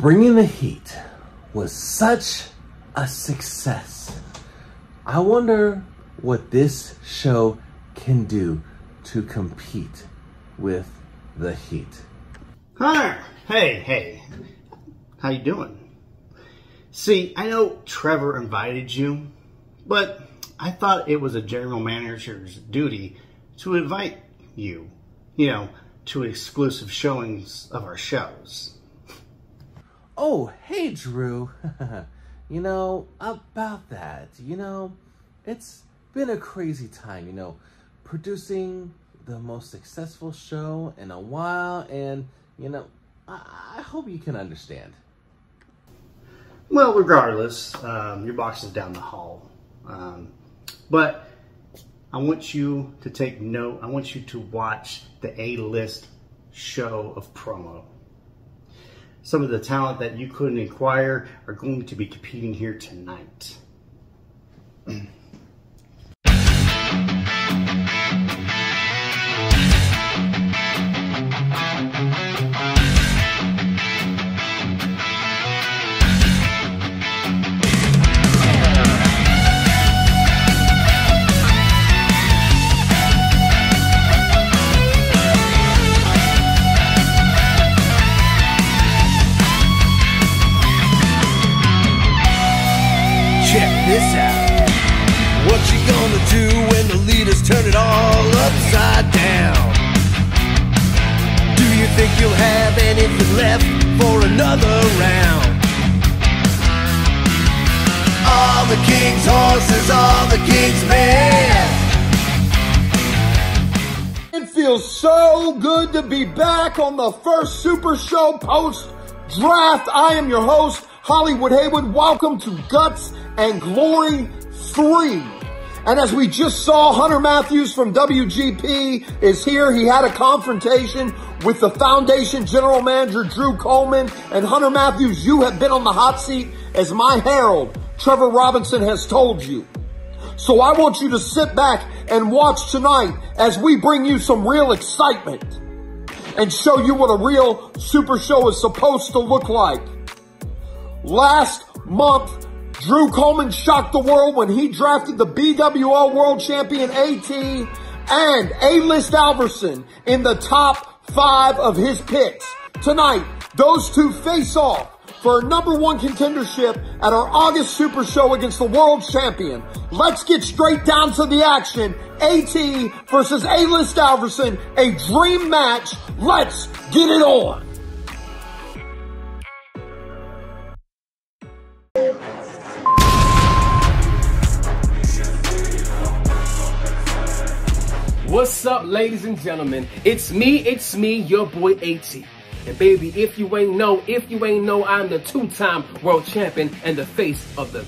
Bringing the Heat was such a success. I wonder what this show can do to compete with the Heat. Hunter, hey, hey, how you doing? See, I know Trevor invited you, but I thought it was a general manager's duty to invite you, you know, to exclusive showings of our shows. Oh, hey, Drew. you know, about that, you know, it's been a crazy time, you know, producing the most successful show in a while, and, you know, I, I hope you can understand. Well, regardless, um, your box is down the hall. Um, but I want you to take note, I want you to watch the A-list show of promo. Some of the talent that you couldn't acquire are going to be competing here tonight. so good to be back on the first Super Show post draft. I am your host, Hollywood Haywood. Welcome to Guts and Glory 3. And as we just saw, Hunter Matthews from WGP is here. He had a confrontation with the foundation general manager, Drew Coleman. And Hunter Matthews, you have been on the hot seat as my herald, Trevor Robinson has told you. So I want you to sit back and watch tonight as we bring you some real excitement and show you what a real super show is supposed to look like. Last month, Drew Coleman shocked the world when he drafted the BWO World Champion AT and A-List Alverson in the top five of his picks. Tonight, those two face off for number one contendership at our August Super Show against the world champion. Let's get straight down to the action. AT versus A-List Alverson, a dream match. Let's get it on. What's up, ladies and gentlemen? It's me, it's me, your boy AT. And baby, if you ain't know, if you ain't know, I'm the two-time world champion and the face of the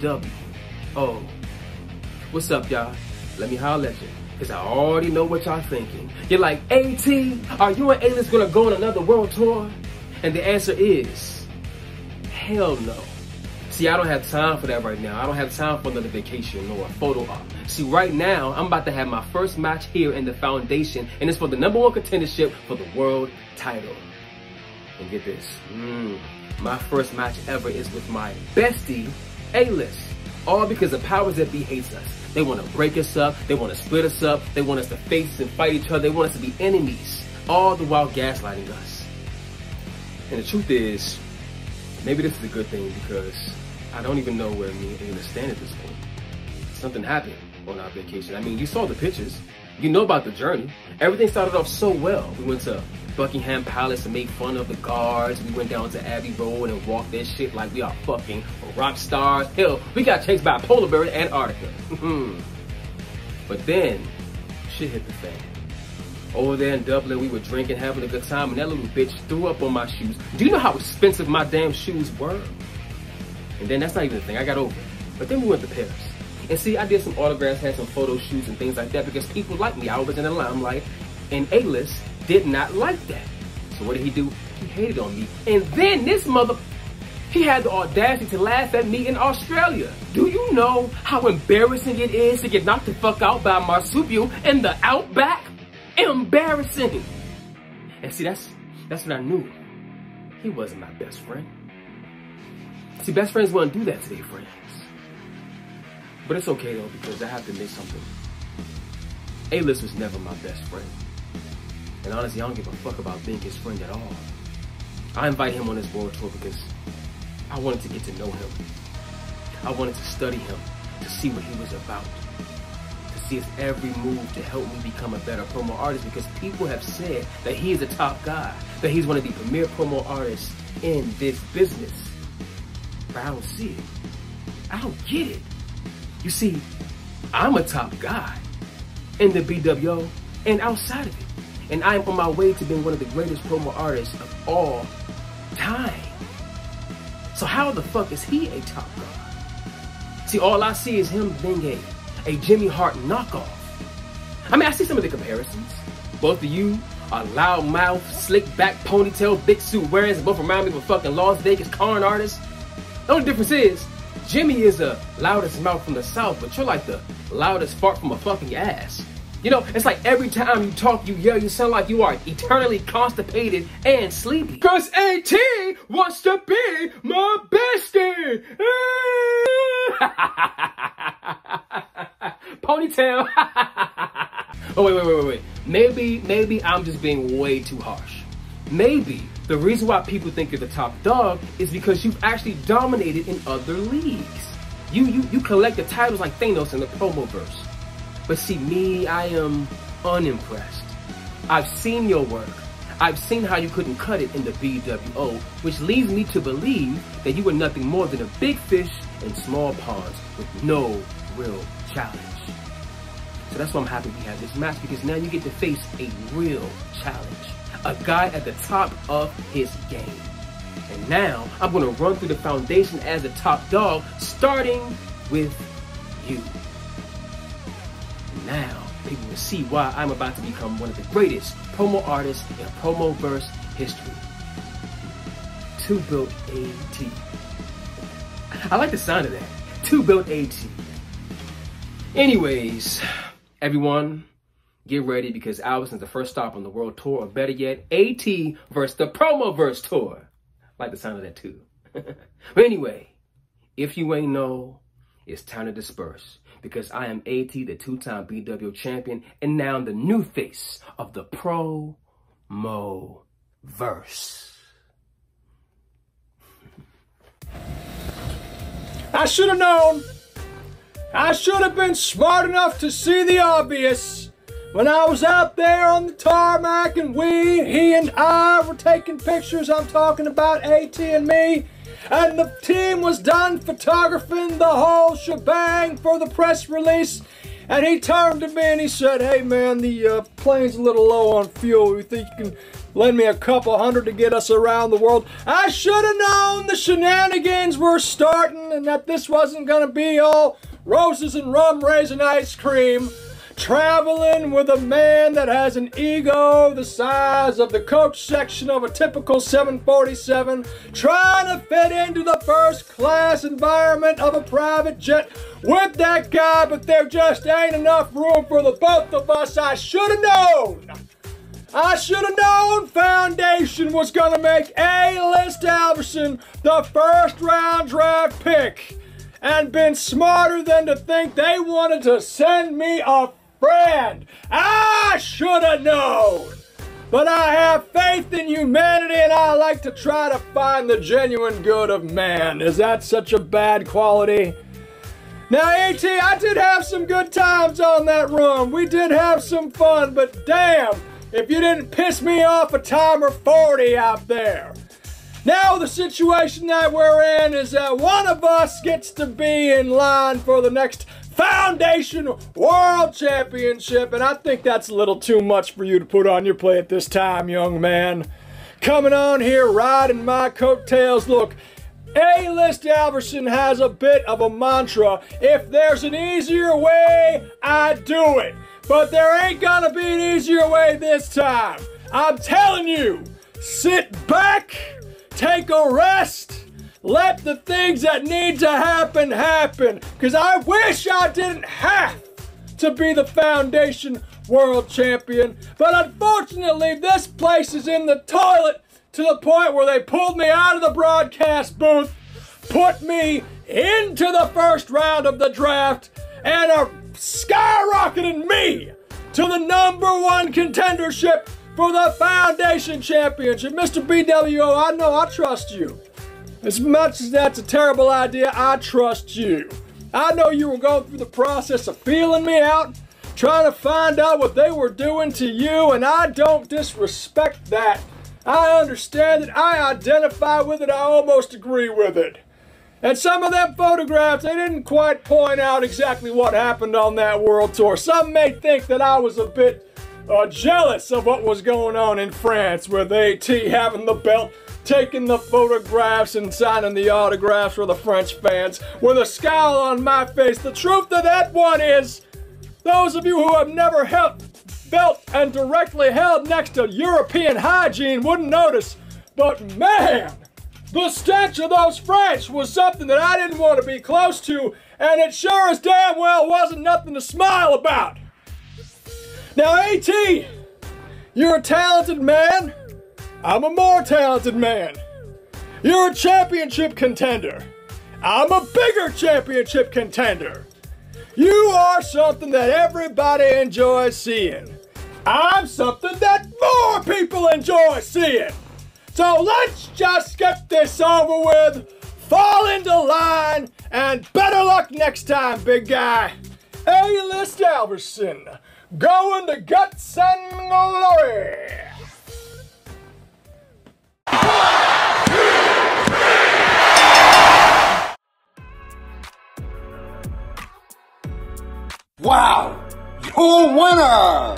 BWO. What's up, y'all? Let me holler at you. Cause I already know what y'all thinking. You're like, AT, are you and A-List gonna go on another world tour? And the answer is, hell no. See, I don't have time for that right now. I don't have time for another vacation or a photo op. See, right now, I'm about to have my first match here in the foundation, and it's for the number one contendership for the world title. And get this, mm, my first match ever is with my bestie, A-List. All because the powers that be hates us. They want to break us up. They want to split us up. They want us to face and fight each other. They want us to be enemies. All the while gaslighting us. And the truth is, maybe this is a good thing because I don't even know where me and Ayla stand at this point. Something happened on our vacation. I mean, you saw the pictures. You know about the journey. Everything started off so well. We went to Buckingham Palace and made fun of the guards. We went down to Abbey Road and walked that shit like we are fucking rock stars. Hell, we got chased by a polar bear in Antarctica. but then, shit hit the fan. Over there in Dublin, we were drinking, having a good time, and that little bitch threw up on my shoes. Do you know how expensive my damn shoes were? And then that's not even the thing, I got over it. But then we went to Paris. And see, I did some autographs, had some photo shoots and things like that because people like me. I was in the limelight. And A-List did not like that. So what did he do? He hated on me. And then this mother, he had the audacity to laugh at me in Australia. Do you know how embarrassing it is to get knocked the fuck out by a marsupial in the outback? Embarrassing. And see, that's that's what I knew. he wasn't my best friend. See, best friends wouldn't do that to their friends. But it's okay though, because I have to admit something. A-List was never my best friend. And honestly, I don't give a fuck about being his friend at all. I invite him on this world tour because I wanted to get to know him. I wanted to study him, to see what he was about, to see his every move to help me become a better promo artist because people have said that he is a top guy, that he's one of the premier promo artists in this business. But I don't see it. I don't get it. You see, I'm a top guy in the BWO and outside of it. And I am on my way to being one of the greatest promo artists of all time. So how the fuck is he a top guy? See, all I see is him being a, a Jimmy Hart knockoff. I mean, I see some of the comparisons. Both of you are loud mouth, slick back ponytail, big suit wearers, both remind me of a fucking Las Vegas con artist. The only difference is, Jimmy is the loudest mouth from the south, but you're like the loudest fart from a fucking ass. You know, it's like every time you talk, you yell, you sound like you are eternally constipated and sleepy. Cause AT wants to be my bestie. Ponytail. oh, wait, wait, wait, wait, wait. Maybe, maybe I'm just being way too harsh. Maybe the reason why people think you're the top dog is because you've actually dominated in other leagues. You, you, you collect the titles like Thanos in the promo verse. But see, me, I am unimpressed. I've seen your work. I've seen how you couldn't cut it in the BWO, which leads me to believe that you were nothing more than a big fish in small ponds with no real challenge. So that's why I'm happy we had this match because now you get to face a real challenge. A guy at the top of his game. And now I'm going to run through the foundation as a top dog, starting with you now people will see why I'm about to become one of the greatest promo artists in promo verse history. Two built AT. I like the sound of that. Two built AT. Anyways, everyone, get ready because Alverson's the first stop on the world tour, or better yet, AT versus the promo verse tour. I like the sound of that too. but anyway, if you ain't know, it's time to disperse because I am AT, the two-time BW champion, and now the new face of the Pro Mo Verse. I should have known. I should have been smart enough to see the obvious. When I was out there on the tarmac and we, he and I were taking pictures, I'm talking about AT and me, and the team was done photographing the whole shebang for the press release. And he turned to me and he said, Hey man, the uh, plane's a little low on fuel. You think you can lend me a couple hundred to get us around the world? I should have known the shenanigans were starting and that this wasn't going to be all roses and rum raisin ice cream traveling with a man that has an ego the size of the coach section of a typical 747, trying to fit into the first class environment of a private jet with that guy, but there just ain't enough room for the both of us. I should have known. I should have known Foundation was going to make A-List Alverson the first round draft pick and been smarter than to think they wanted to send me a friend. I should have known. But I have faith in humanity and I like to try to find the genuine good of man. Is that such a bad quality? Now, AT, I did have some good times on that run. We did have some fun, but damn, if you didn't piss me off a timer 40 out there. Now the situation that we're in is that one of us gets to be in line for the next Foundation World Championship, and I think that's a little too much for you to put on your plate at this time, young man. Coming on here, riding my coattails. Look, A-List Alverson has a bit of a mantra. If there's an easier way, I do it. But there ain't gonna be an easier way this time. I'm telling you, sit back, take a rest, let the things that need to happen happen. Because I wish I didn't have to be the Foundation World Champion. But unfortunately, this place is in the toilet to the point where they pulled me out of the broadcast booth, put me into the first round of the draft, and are skyrocketing me to the number one contendership for the Foundation Championship. Mr. BWO, I know I trust you. As much as that's a terrible idea, I trust you. I know you were going through the process of feeling me out, trying to find out what they were doing to you, and I don't disrespect that. I understand it, I identify with it, I almost agree with it. And some of them photographs, they didn't quite point out exactly what happened on that world tour. Some may think that I was a bit uh, jealous of what was going on in France with AT having the belt taking the photographs and signing the autographs for the French fans with a scowl on my face. The truth of that one is, those of you who have never held, felt and directly held next to European hygiene wouldn't notice, but man, the stench of those French was something that I didn't want to be close to, and it sure as damn well wasn't nothing to smile about. Now, AT, you're a talented man. I'm a more talented man. You're a championship contender. I'm a bigger championship contender. You are something that everybody enjoys seeing. I'm something that more people enjoy seeing. So let's just get this over with, fall into line, and better luck next time, big guy. A-List Alverson, going to guts and glory. Wow! Your winner!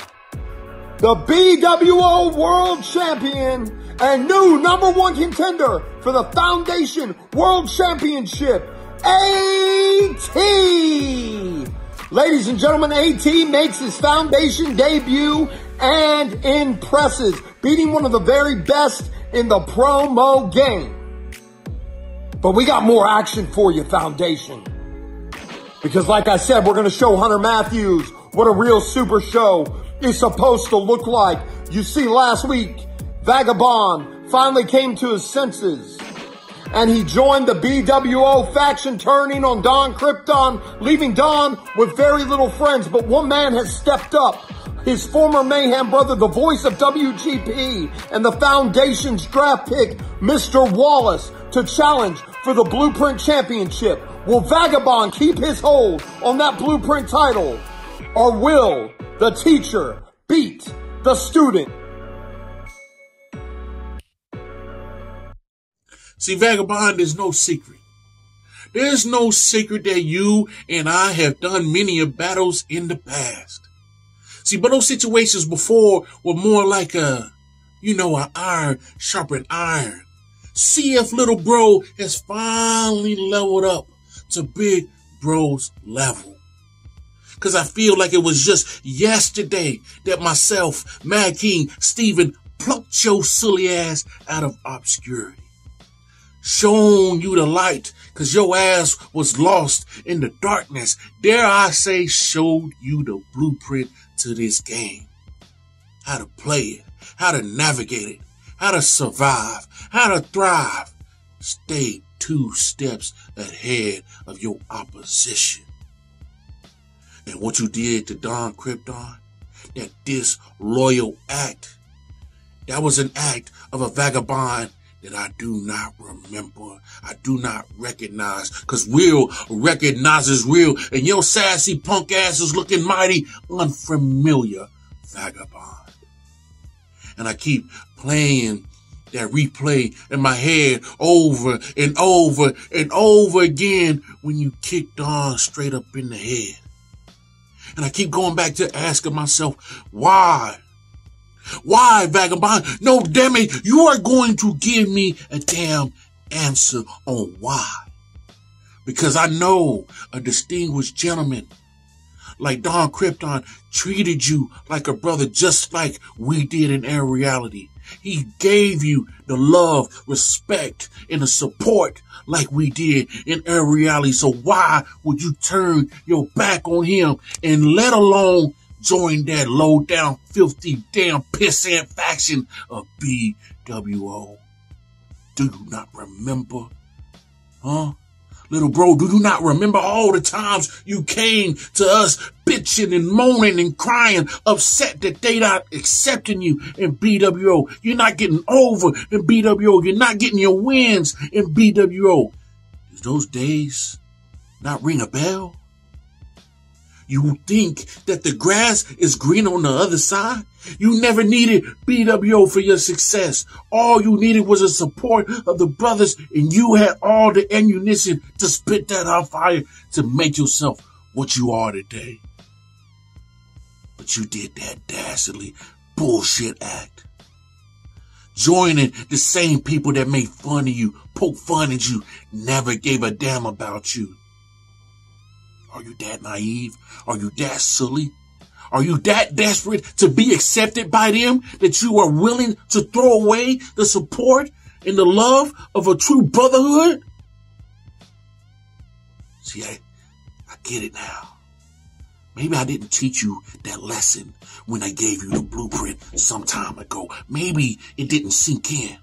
The BWO World Champion and new number one contender for the Foundation World Championship, AT! Ladies and gentlemen, AT makes his Foundation debut and impresses, beating one of the very best in the promo game. But we got more action for you, Foundation. Because like I said, we're going to show Hunter Matthews what a real super show is supposed to look like. You see, last week, Vagabond finally came to his senses and he joined the BWO faction turning on Don Krypton, leaving Don with very little friends. But one man has stepped up. His former Mayhem brother, the voice of WGP and the Foundation's draft pick, Mr. Wallace, to challenge for the Blueprint Championship. Will Vagabond keep his hold on that Blueprint title? Or will the teacher beat the student? See, Vagabond is no secret. There's no secret that you and I have done many of battles in the past. See, but those situations before were more like a, you know, a iron sharpened iron. See if little bro has finally leveled up to big bro's level. Cause I feel like it was just yesterday that myself, Mad King, Steven, plucked your silly ass out of obscurity. Shown you the light, cause your ass was lost in the darkness. Dare I say, showed you the blueprint to this game. How to play it, how to navigate it, how to survive, how to thrive. Stay two steps ahead of your opposition. And what you did to Don Krypton, that disloyal act, that was an act of a vagabond that I do not remember. I do not recognize. Cause real recognizes real. And your sassy punk ass is looking mighty unfamiliar, vagabond. And I keep playing that replay in my head over and over and over again when you kicked on straight up in the head. And I keep going back to asking myself, why? Why, vagabond? No, damn it, you are going to give me a damn answer on why. Because I know a distinguished gentleman like Don Krypton treated you like a brother just like we did in Air reality. He gave you the love, respect, and the support like we did in Air reality. So why would you turn your back on him and let alone join that low down, filthy, damn pissant faction of BWO? Do you not remember? Huh? Little bro, do you not remember all the times you came to us bitching and moaning and crying, upset that they not accepting you in BWO? You're not getting over in BWO. You're not getting your wins in BWO. Does those days not ring a bell? You think that the grass is green on the other side? You never needed BWO for your success. All you needed was the support of the brothers, and you had all the ammunition to spit that out fire to make yourself what you are today. But you did that dastardly bullshit act. Joining the same people that made fun of you, poke fun at you, never gave a damn about you. Are you that naive? Are you that silly? Are you that desperate to be accepted by them that you are willing to throw away the support and the love of a true brotherhood? See, I, I get it now. Maybe I didn't teach you that lesson when I gave you the blueprint some time ago. Maybe it didn't sink in.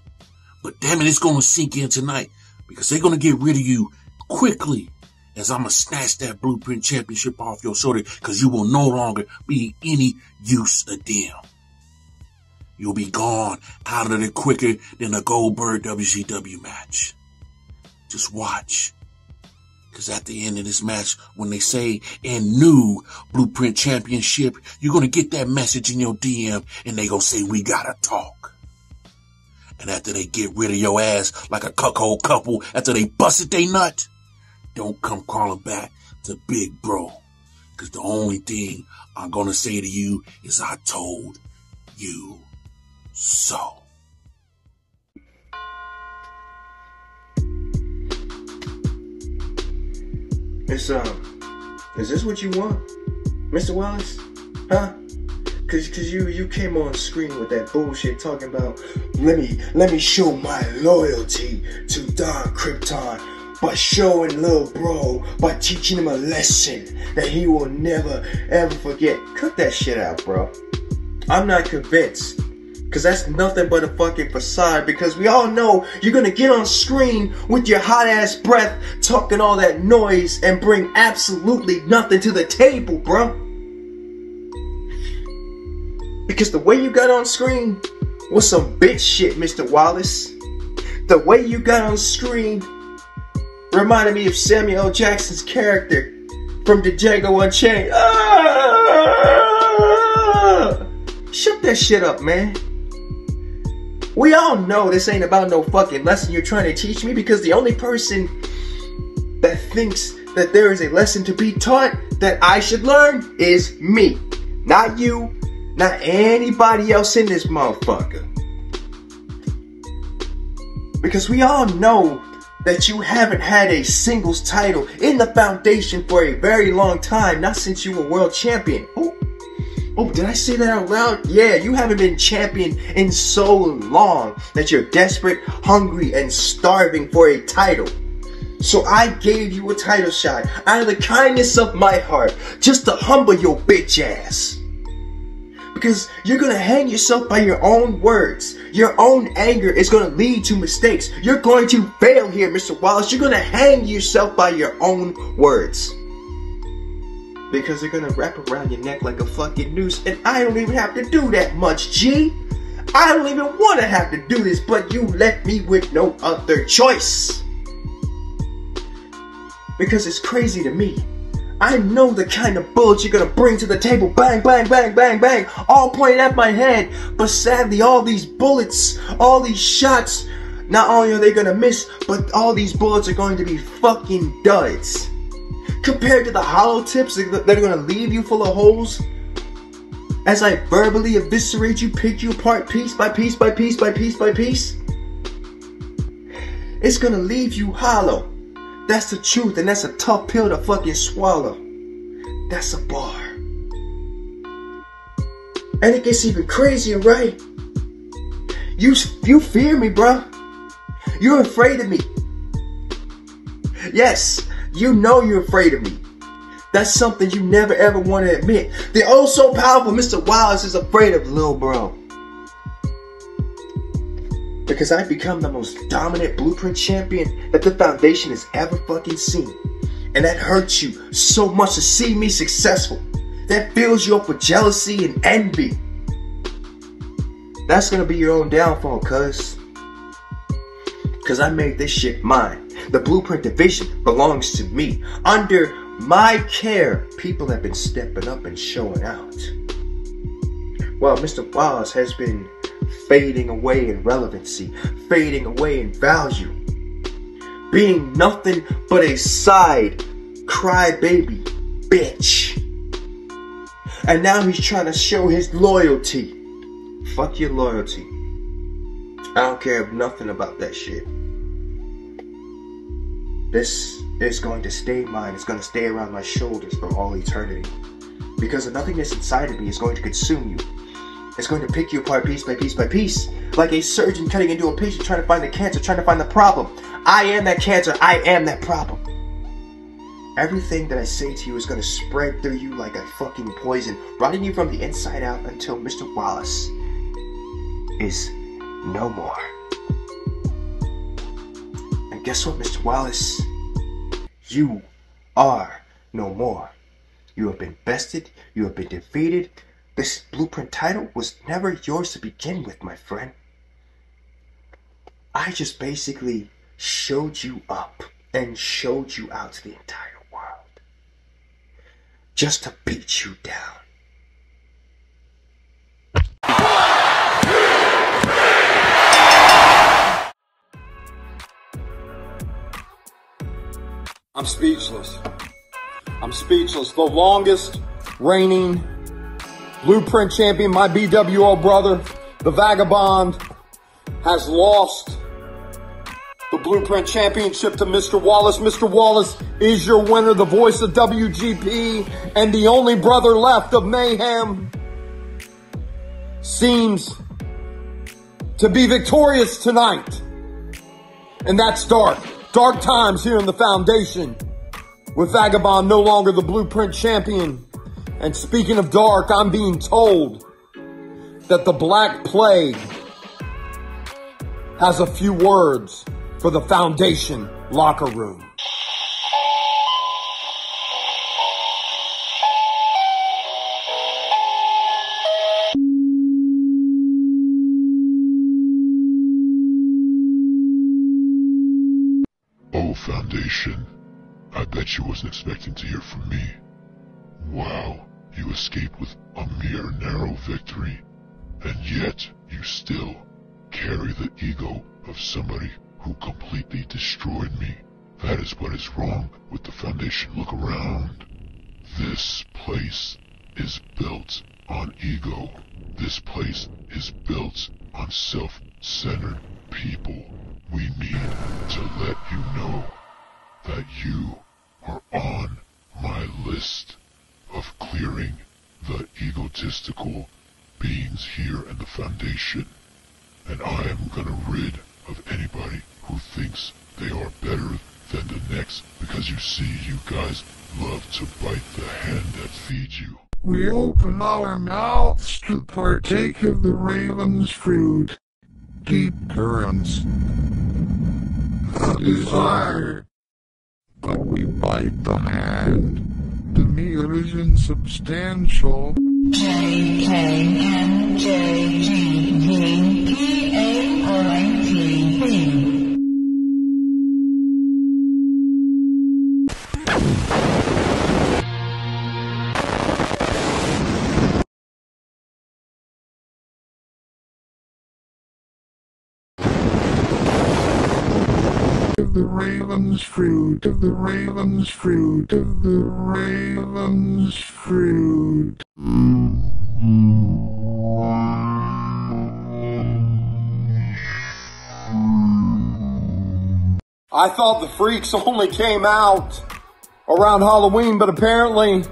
But damn it, it's going to sink in tonight because they're going to get rid of you quickly as I'm gonna snatch that blueprint championship off your shoulder because you will no longer be any use of them. You'll be gone out of it quicker than a Goldberg WCW match. Just watch. Because at the end of this match, when they say and new blueprint championship, you're going to get that message in your DM and they going to say, we got to talk. And after they get rid of your ass like a cuckold couple, after they busted they nut, don't come crawling back to Big Bro. Cause the only thing I'm gonna say to you is I told you so. It's um, is this what you want, Mr. Wallace? Huh? Cause, cause you you came on screen with that bullshit talking about let me let me show my loyalty to Don Krypton by showing little bro, by teaching him a lesson that he will never ever forget. Cut that shit out, bro. I'm not convinced. Cause that's nothing but a fucking facade because we all know you're gonna get on screen with your hot ass breath talking all that noise and bring absolutely nothing to the table, bro. Because the way you got on screen was some bitch shit, Mr. Wallace. The way you got on screen reminded me of Samuel. Jackson's character from the Django Unchained. Ah! Shut that shit up, man. We all know this ain't about no fucking lesson you're trying to teach me because the only person that thinks that there is a lesson to be taught that I should learn is me. Not you, not anybody else in this motherfucker. Because we all know that you haven't had a singles title in the foundation for a very long time, not since you were world champion. Oh, oh, did I say that out loud? Yeah, you haven't been champion in so long that you're desperate, hungry, and starving for a title. So I gave you a title shot out of the kindness of my heart, just to humble your bitch ass. Because you're gonna hang yourself by your own words. Your own anger is gonna lead to mistakes. You're going to fail here, Mr. Wallace. You're gonna hang yourself by your own words. Because they're gonna wrap around your neck like a fucking noose, and I don't even have to do that much, G. I don't even wanna have to do this, but you left me with no other choice. Because it's crazy to me I know the kind of bullets you're gonna bring to the table. Bang, bang, bang, bang, bang. All pointed at my head. But sadly, all these bullets, all these shots, not only are they gonna miss, but all these bullets are going to be fucking duds. Compared to the hollow tips that are gonna leave you full of holes. As I verbally eviscerate you, pick you apart piece by piece by piece by piece by piece. It's gonna leave you hollow. That's the truth, and that's a tough pill to fucking swallow. That's a bar. And it gets even crazier, right? You, you fear me, bro. You're afraid of me. Yes, you know you're afraid of me. That's something you never ever want to admit. The oh so powerful Mr. Wallace is afraid of Lil bro. Because I've become the most dominant blueprint champion that the Foundation has ever fucking seen. And that hurts you so much to see me successful. That fills you up with jealousy and envy. That's gonna be your own downfall, cuz. Cause I made this shit mine. The Blueprint Division belongs to me. Under my care, people have been stepping up and showing out. Well, Mr. Wallace has been fading away in relevancy, fading away in value, being nothing but a side crybaby bitch. And now he's trying to show his loyalty. Fuck your loyalty. I don't care nothing about that shit. This is going to stay mine. It's going to stay around my shoulders for all eternity. Because the nothingness inside of me is going to consume you. It's going to pick you apart piece by piece by piece. Like a surgeon cutting into a patient trying to find the cancer, trying to find the problem. I am that cancer. I am that problem. Everything that I say to you is going to spread through you like a fucking poison, rotting you from the inside out until Mr. Wallace is no more. And guess what, Mr. Wallace? You are no more. You have been bested, you have been defeated. This blueprint title was never yours to begin with, my friend. I just basically showed you up and showed you out to the entire world. Just to beat you down. I'm speechless. I'm speechless. The longest reigning blueprint champion, my BWO brother, the Vagabond, has lost the blueprint championship to Mr. Wallace. Mr. Wallace is your winner, the voice of WGP, and the only brother left of Mayhem seems to be victorious tonight. And that's dark. Dark times here in the foundation with Vagabond no longer the blueprint champion. And speaking of dark, I'm being told that the Black Plague has a few words for the foundation locker room. Oh, Foundation. I bet you wasn't expecting to hear from me. Wow, you escaped with a mere narrow victory. And yet, you still carry the ego of somebody who completely destroyed me. That is what is wrong with the Foundation. Look around. This place is built on ego. This place is built on self-centered people. We need to let you know that you are on my list of clearing the egotistical beings here in the Foundation. And I am gonna rid of anybody who thinks they are better than the next because you see you guys love to bite the hand that feeds you. We open our mouths to partake of the raven's fruit. Deep currents. A desire. But we bite the hand. To me it is insubstantial. J Of the raven's fruit, of the raven's fruit, of the raven's fruit. I thought the freaks only came out around Halloween, but apparently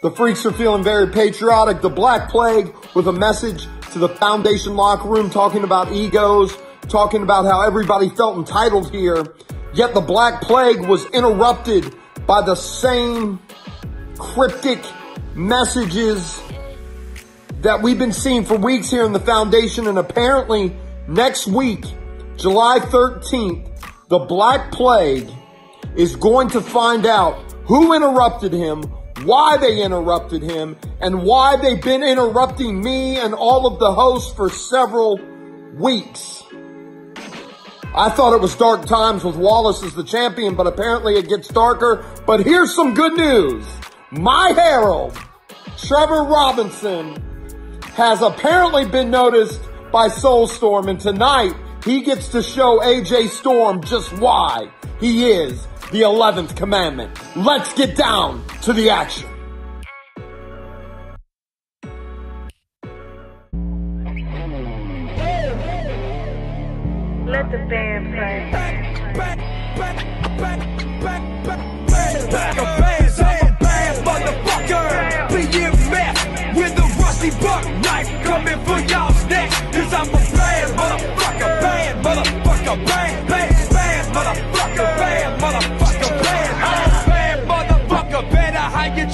the freaks are feeling very patriotic. The Black Plague with a message to the Foundation locker room talking about egos, talking about how everybody felt entitled here. Yet the Black Plague was interrupted by the same cryptic messages that we've been seeing for weeks here in the Foundation. And apparently next week, July 13th, the Black Plague is going to find out who interrupted him, why they interrupted him, and why they've been interrupting me and all of the hosts for several weeks. I thought it was dark times with Wallace as the champion, but apparently it gets darker. But here's some good news. My Herald, Trevor Robinson, has apparently been noticed by Soulstorm, and tonight he gets to show AJ Storm just why he is the 11th commandment. Let's get down to the action. The band play. Back a band, I'm a bad motherfucker. BMF with a rusty buck knife coming for y'all's neck. I'm a bad motherfucker, bad motherfucker, bad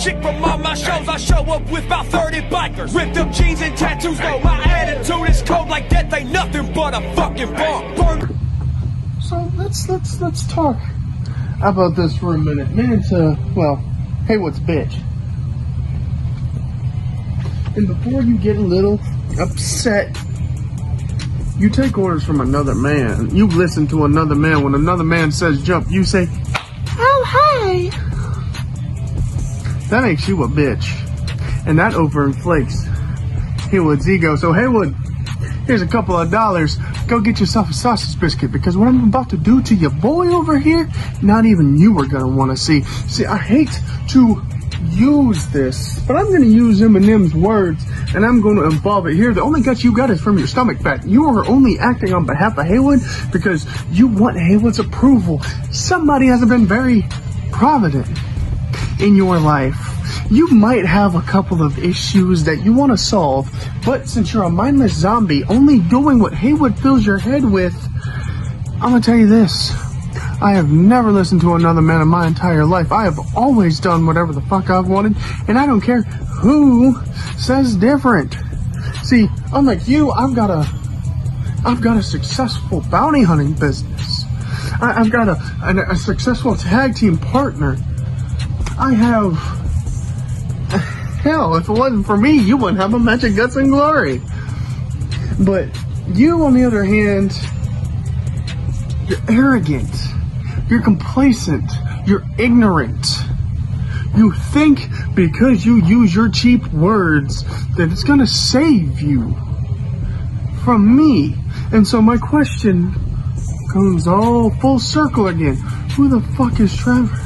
chick from all my shows. I show up with about 30 bikers. Ripped up jeans and tattoos, though my attitude is cold like death ain't nothing but a fucking bomb. So let's let's let's talk about this for a minute. Man to well, hey what's bitch? And before you get a little upset, you take orders from another man. You listen to another man. When another man says jump, you say, Oh hey. That makes you a bitch. And that overinflates Haywood's ego. So Haywood, here's a couple of dollars. Go get yourself a sausage biscuit because what I'm about to do to your boy over here, not even you are gonna want to see. See, I hate to use this, but I'm gonna use Eminem's words and I'm gonna involve it here. The only guts you got is from your stomach fat. You are only acting on behalf of Haywood because you want Haywood's approval. Somebody hasn't been very provident in your life. You might have a couple of issues that you want to solve, but since you're a mindless zombie only doing what Haywood fills your head with, I'm gonna tell you this. I have never listened to another man in my entire life. I have always done whatever the fuck I've wanted, and I don't care who says different. See, unlike you, I've got a, I've got a successful bounty hunting business. I, I've got a, a, a successful tag team partner. I have, hell, if it wasn't for me, you wouldn't have a match of guts and glory. But you, on the other hand, you're arrogant. You're complacent. You're ignorant. You think because you use your cheap words that it's gonna save you from me. And so my question comes all full circle again. Who the fuck is Trevor?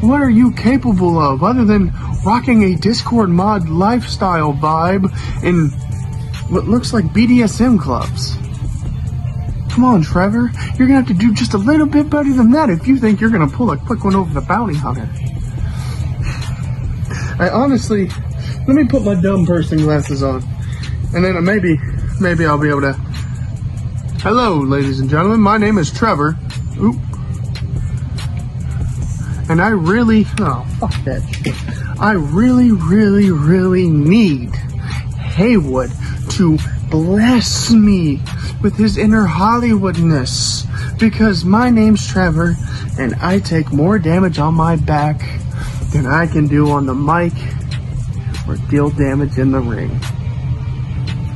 What are you capable of other than rocking a Discord mod lifestyle vibe in what looks like BDSM clubs? Come on, Trevor. You're gonna have to do just a little bit better than that if you think you're gonna pull a quick one over the bounty hunter. I honestly, let me put my dumb person glasses on, and then maybe, maybe I'll be able to. Hello, ladies and gentlemen. My name is Trevor. Oop. And I really, oh fuck that. I really, really, really need Haywood to bless me with his inner Hollywoodness because my name's Trevor and I take more damage on my back than I can do on the mic or deal damage in the ring.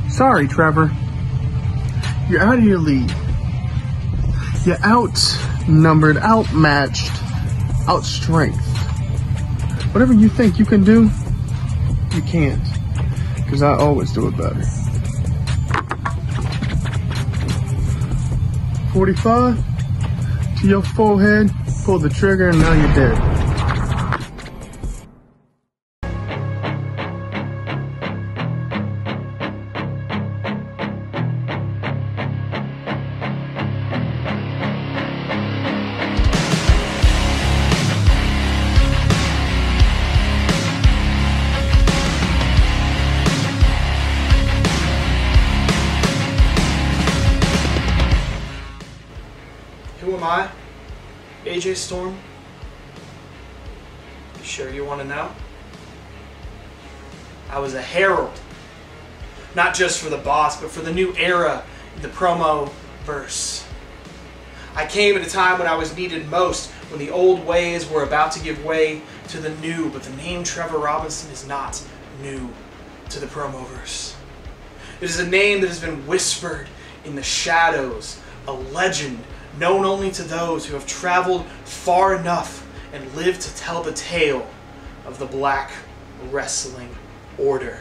Sorry, Trevor. You're out of your league. You're outnumbered, outmatched, outstrength. Whatever you think you can do, you can't. Because I always do it better. 45 to your forehead, pull the trigger, and now you're dead. Storm? You sure you want to know? I was a herald. Not just for the boss, but for the new era in the promo verse. I came at a time when I was needed most, when the old ways were about to give way to the new, but the name Trevor Robinson is not new to the Promoverse. It is a name that has been whispered in the shadows, a legend known only to those who have traveled far enough and lived to tell the tale of the Black Wrestling Order.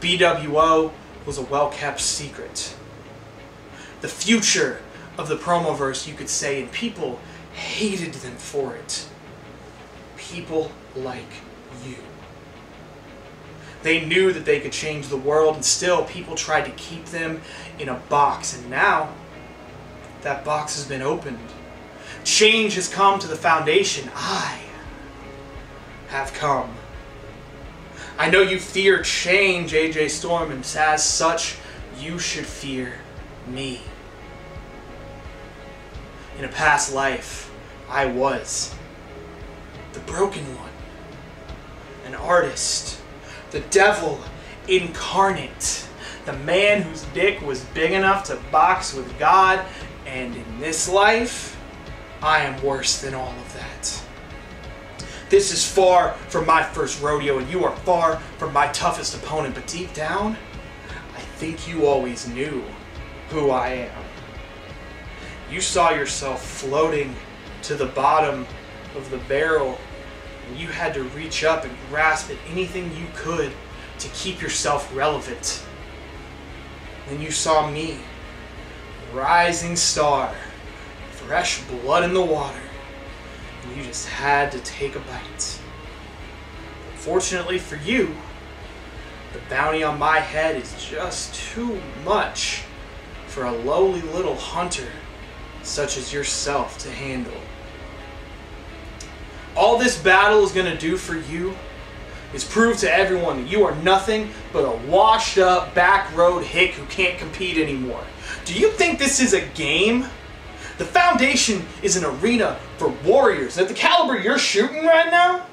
The BWO was a well kept secret. The future of the Promoverse, you could say, and people hated them for it. People like you. They knew that they could change the world, and still people tried to keep them in a box. And now, that box has been opened. Change has come to the foundation. I have come. I know you fear change, AJ Storm, and as such, you should fear me. In a past life, I was the broken one, an artist, the devil incarnate, the man whose dick was big enough to box with God, and in this life, I am worse than all of that. This is far from my first rodeo, and you are far from my toughest opponent, but deep down, I think you always knew who I am. You saw yourself floating to the bottom of the barrel, and you had to reach up and grasp at anything you could to keep yourself relevant. Then you saw me, rising star, fresh blood in the water, and you just had to take a bite. Fortunately for you, the bounty on my head is just too much for a lowly little hunter such as yourself to handle. All this battle is going to do for you is prove to everyone that you are nothing but a washed up back road hick who can't compete anymore. Do you think this is a game? The Foundation is an arena for warriors. At the caliber you're shooting right now,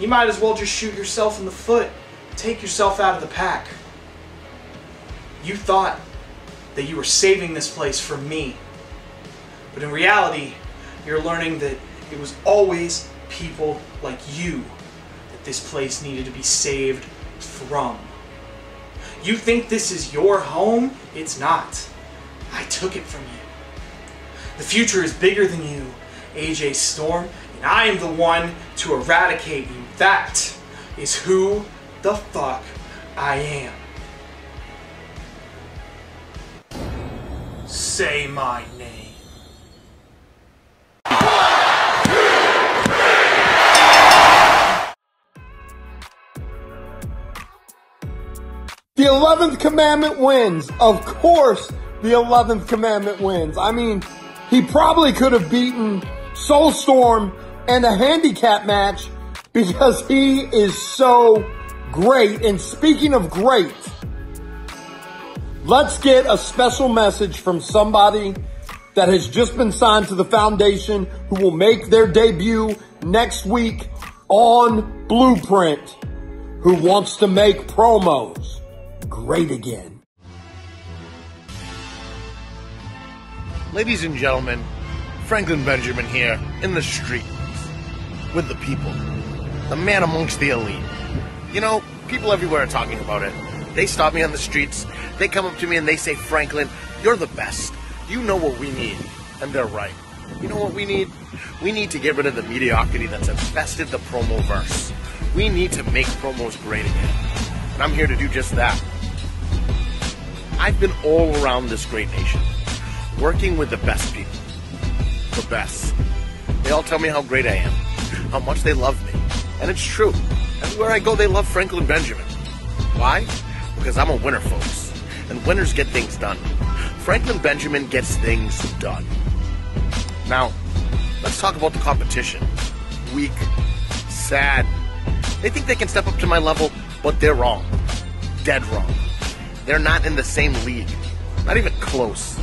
you might as well just shoot yourself in the foot. Take yourself out of the pack. You thought that you were saving this place for me. But in reality, you're learning that it was always people like you this place needed to be saved from. You think this is your home? It's not. I took it from you. The future is bigger than you, AJ Storm, and I am the one to eradicate you. That is who the fuck I am. Say my name. The 11th commandment wins. Of course, the 11th commandment wins. I mean, he probably could have beaten Soulstorm in a handicap match because he is so great. And speaking of great, let's get a special message from somebody that has just been signed to the foundation who will make their debut next week on Blueprint, who wants to make promos great again. Ladies and gentlemen, Franklin Benjamin here in the streets with the people, the man amongst the elite. You know, people everywhere are talking about it. They stop me on the streets, they come up to me and they say, Franklin, you're the best. You know what we need. And they're right. You know what we need? We need to get rid of the mediocrity that's infested the promo verse. We need to make promos great again. And I'm here to do just that. I've been all around this great nation, working with the best people. The best. They all tell me how great I am, how much they love me. And it's true. Everywhere I go, they love Franklin Benjamin. Why? Because I'm a winner, folks. And winners get things done. Franklin Benjamin gets things done. Now, let's talk about the competition. Weak, sad. They think they can step up to my level, but they're wrong. Dead wrong. They're not in the same league. Not even close.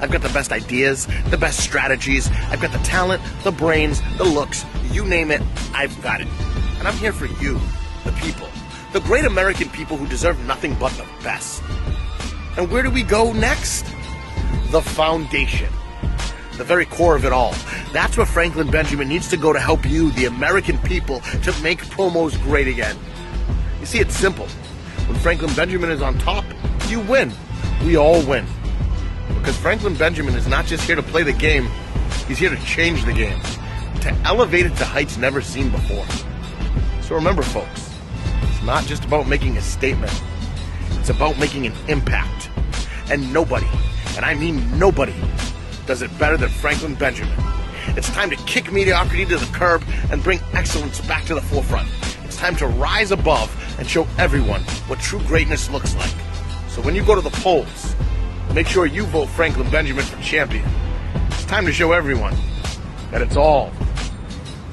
I've got the best ideas, the best strategies. I've got the talent, the brains, the looks. You name it, I've got it. And I'm here for you, the people. The great American people who deserve nothing but the best. And where do we go next? the foundation, the very core of it all. That's where Franklin Benjamin needs to go to help you, the American people, to make promos great again. You see, it's simple. When Franklin Benjamin is on top, you win. We all win. Because Franklin Benjamin is not just here to play the game, he's here to change the game, to elevate it to heights never seen before. So remember, folks, it's not just about making a statement, it's about making an impact. And nobody, and I mean nobody, does it better than Franklin Benjamin. It's time to kick mediocrity to the curb and bring excellence back to the forefront. It's time to rise above and show everyone what true greatness looks like. So when you go to the polls, make sure you vote Franklin Benjamin for champion. It's time to show everyone that it's all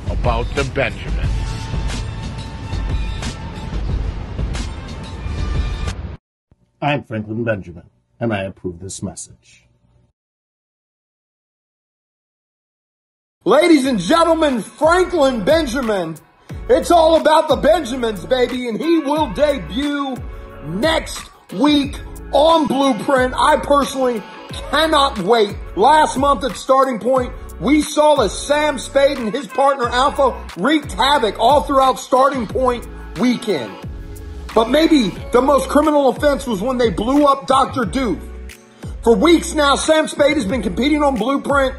about the Benjamin. I'm Franklin Benjamin, and I approve this message. Ladies and gentlemen, Franklin Benjamin. It's all about the Benjamins, baby, and he will debut next week on Blueprint. I personally cannot wait. Last month at Starting Point, we saw as Sam Spade and his partner Alpha wreaked havoc all throughout Starting Point weekend. But maybe the most criminal offense was when they blew up Dr. Doof. For weeks now, Sam Spade has been competing on Blueprint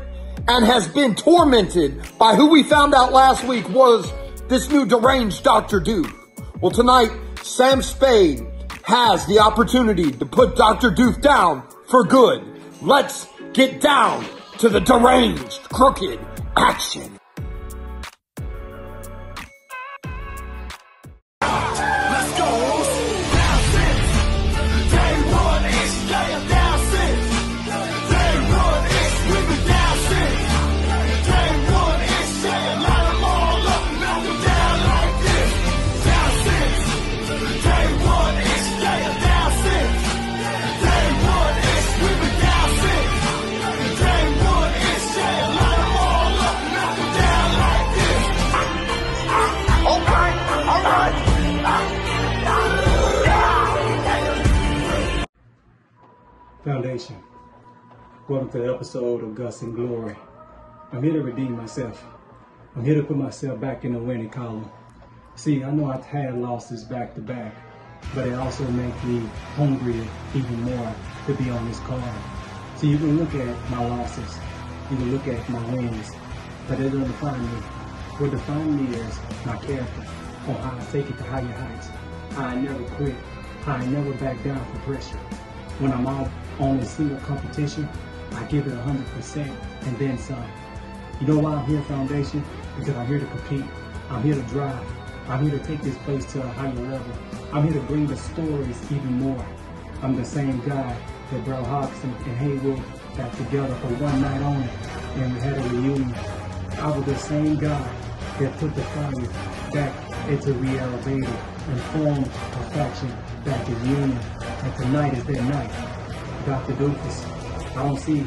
and has been tormented by who we found out last week was this new deranged Dr. Doof. Well, tonight, Sam Spade has the opportunity to put Dr. Doof down for good. Let's get down to the deranged, crooked action. Foundation. Welcome to the episode of Guts and Glory. I'm here to redeem myself. I'm here to put myself back in the winning column. See, I know I've had losses back to back, but it also makes me hungrier even more to be on this card. So you can look at my losses, you can look at my wins, but it doesn't define me. What defines me is my character, on how I take it to higher heights, how I never quit, how I never back down for pressure. When I'm out on a single competition, I give it 100% and then some. You know why I'm here, Foundation? Because I'm here to compete. I'm here to drive. I'm here to take this place to a higher level. I'm here to bring the stories even more. I'm the same guy that brought Hobson and Haywood back together for one night only, and we had a reunion. I was the same guy that put the fire back into Real Elevator and formed a faction back in Union. And tonight is their night. Dr. Doofus. I don't see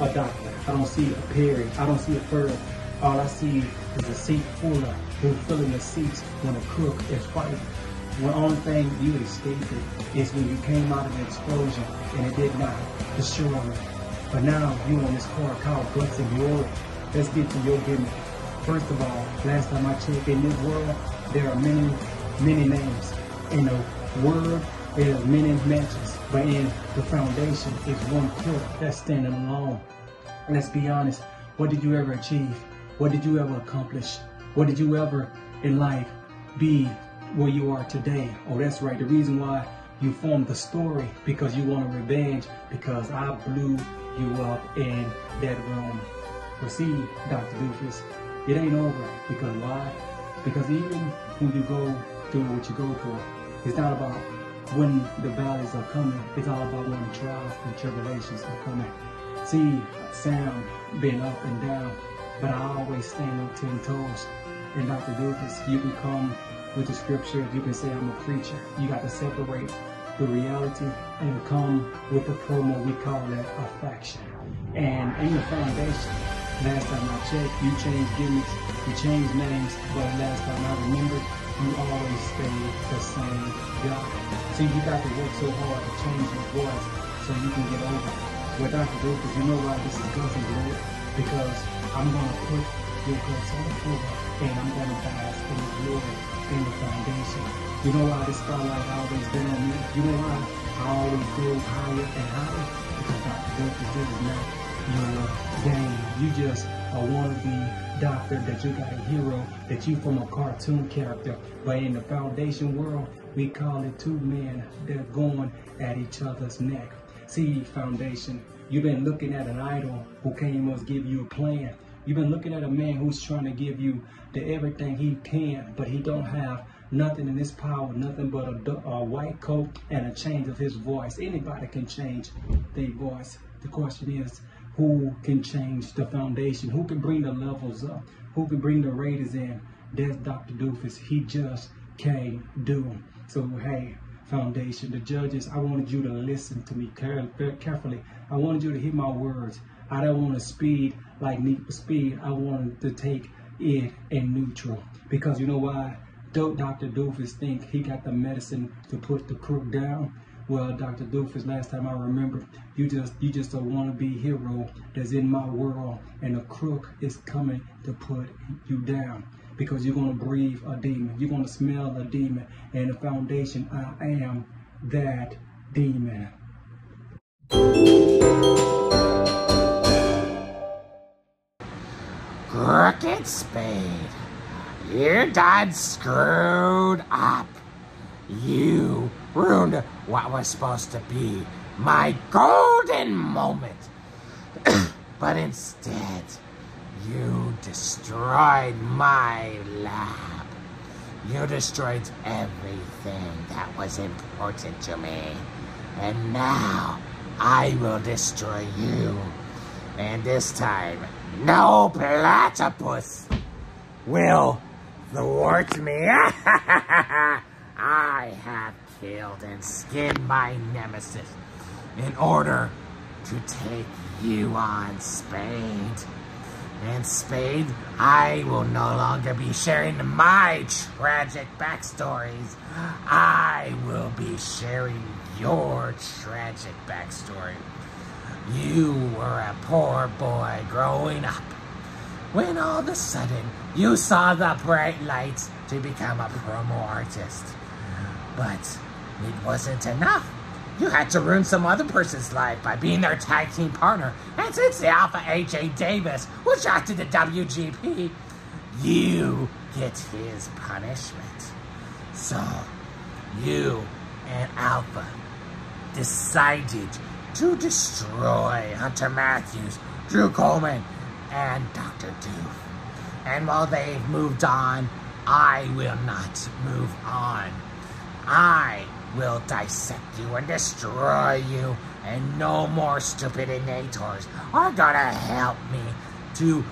a doctor. I don't see a Perry. I don't see a Furl. All I see is a seat full of who filling the seats when a crook is fighting. The only thing you escaped is when you came out of the explosion and it did not destroy me. But now you on this car called Guts and Glory. Let's get to your gimmick. First of all, last time I checked in this world, there are many, many names. In the world, there are many matches. But in the foundation is one crook that's standing alone. Let's be honest, what did you ever achieve? What did you ever accomplish? What did you ever in life be where you are today? Oh, that's right. The reason why you formed the story because you want a revenge because I blew you up in that room. But see, Dr. Doofus, it ain't over. Because why? Because even when you go through what you go through, it's not about when the valleys are coming. It's all about when the trials and tribulations are coming. See, Sam been up and down, but I always stand on ten toes. And Dr. Doofus, you can come with the scripture, you can say I'm a preacher. You got to separate the reality and come with the promo, we call that a faction. And in the foundation, last time I checked, you changed gimmicks, you changed names, but last time I remember, you always stay the same guy. See, you got to work so hard to change your voice so you can get over. Well, Dr. Doofus, you know why this is Guts and Glory? Because I'm going to put your guts on the floor and I'm going to bask in the glory in the foundation. You know why this spotlight always been on me? You know why I always go higher and higher? Because Dr. Doofus, this is not your game. You just a wannabe doctor that you got a hero that you from a cartoon character. But in the foundation world, we call it two men that going at each other's neck. See, foundation, you've been looking at an idol who can't give you a plan. You've been looking at a man who's trying to give you the everything he can, but he don't have nothing in his power, nothing but a, a white coat and a change of his voice. Anybody can change their voice. The question is, who can change the foundation? Who can bring the levels up? Who can bring the Raiders in? That's Dr. Doofus. He just can't do. So, hey, foundation, the judges, I wanted you to listen to me carefully. I wanted you to hear my words. I don't want to speed like Need for Speed. I wanted to take it in neutral. Because you know why? Don't Dr. Doofus think he got the medicine to put the crook down. Well, Dr. Doofus, last time I remember, you just you just a wannabe hero that's in my world, and a crook is coming to put you down because you're gonna breathe a demon, you're gonna smell a demon, and the foundation, I am that demon. Crooked Spade, you done screwed up. You ruined what was supposed to be my golden moment. but instead, you destroyed my lab. You destroyed everything that was important to me. And now, I will destroy you. And this time, no platypus will thwart me. I have and skinned my nemesis in order to take you on, Spade. And Spade, I will no longer be sharing my tragic backstories. I will be sharing your tragic backstory. You were a poor boy growing up when all of a sudden you saw the bright lights to become a promo artist. But it wasn't enough. You had to ruin some other person's life by being their tag team partner. And since the Alpha AJ Davis was shot to the WGP, you get his punishment. So, you and Alpha decided to destroy Hunter Matthews, Drew Coleman, and Dr. Doof. And while they've moved on, I will not move on. I will dissect you and destroy you, and no more stupid innators are gonna help me to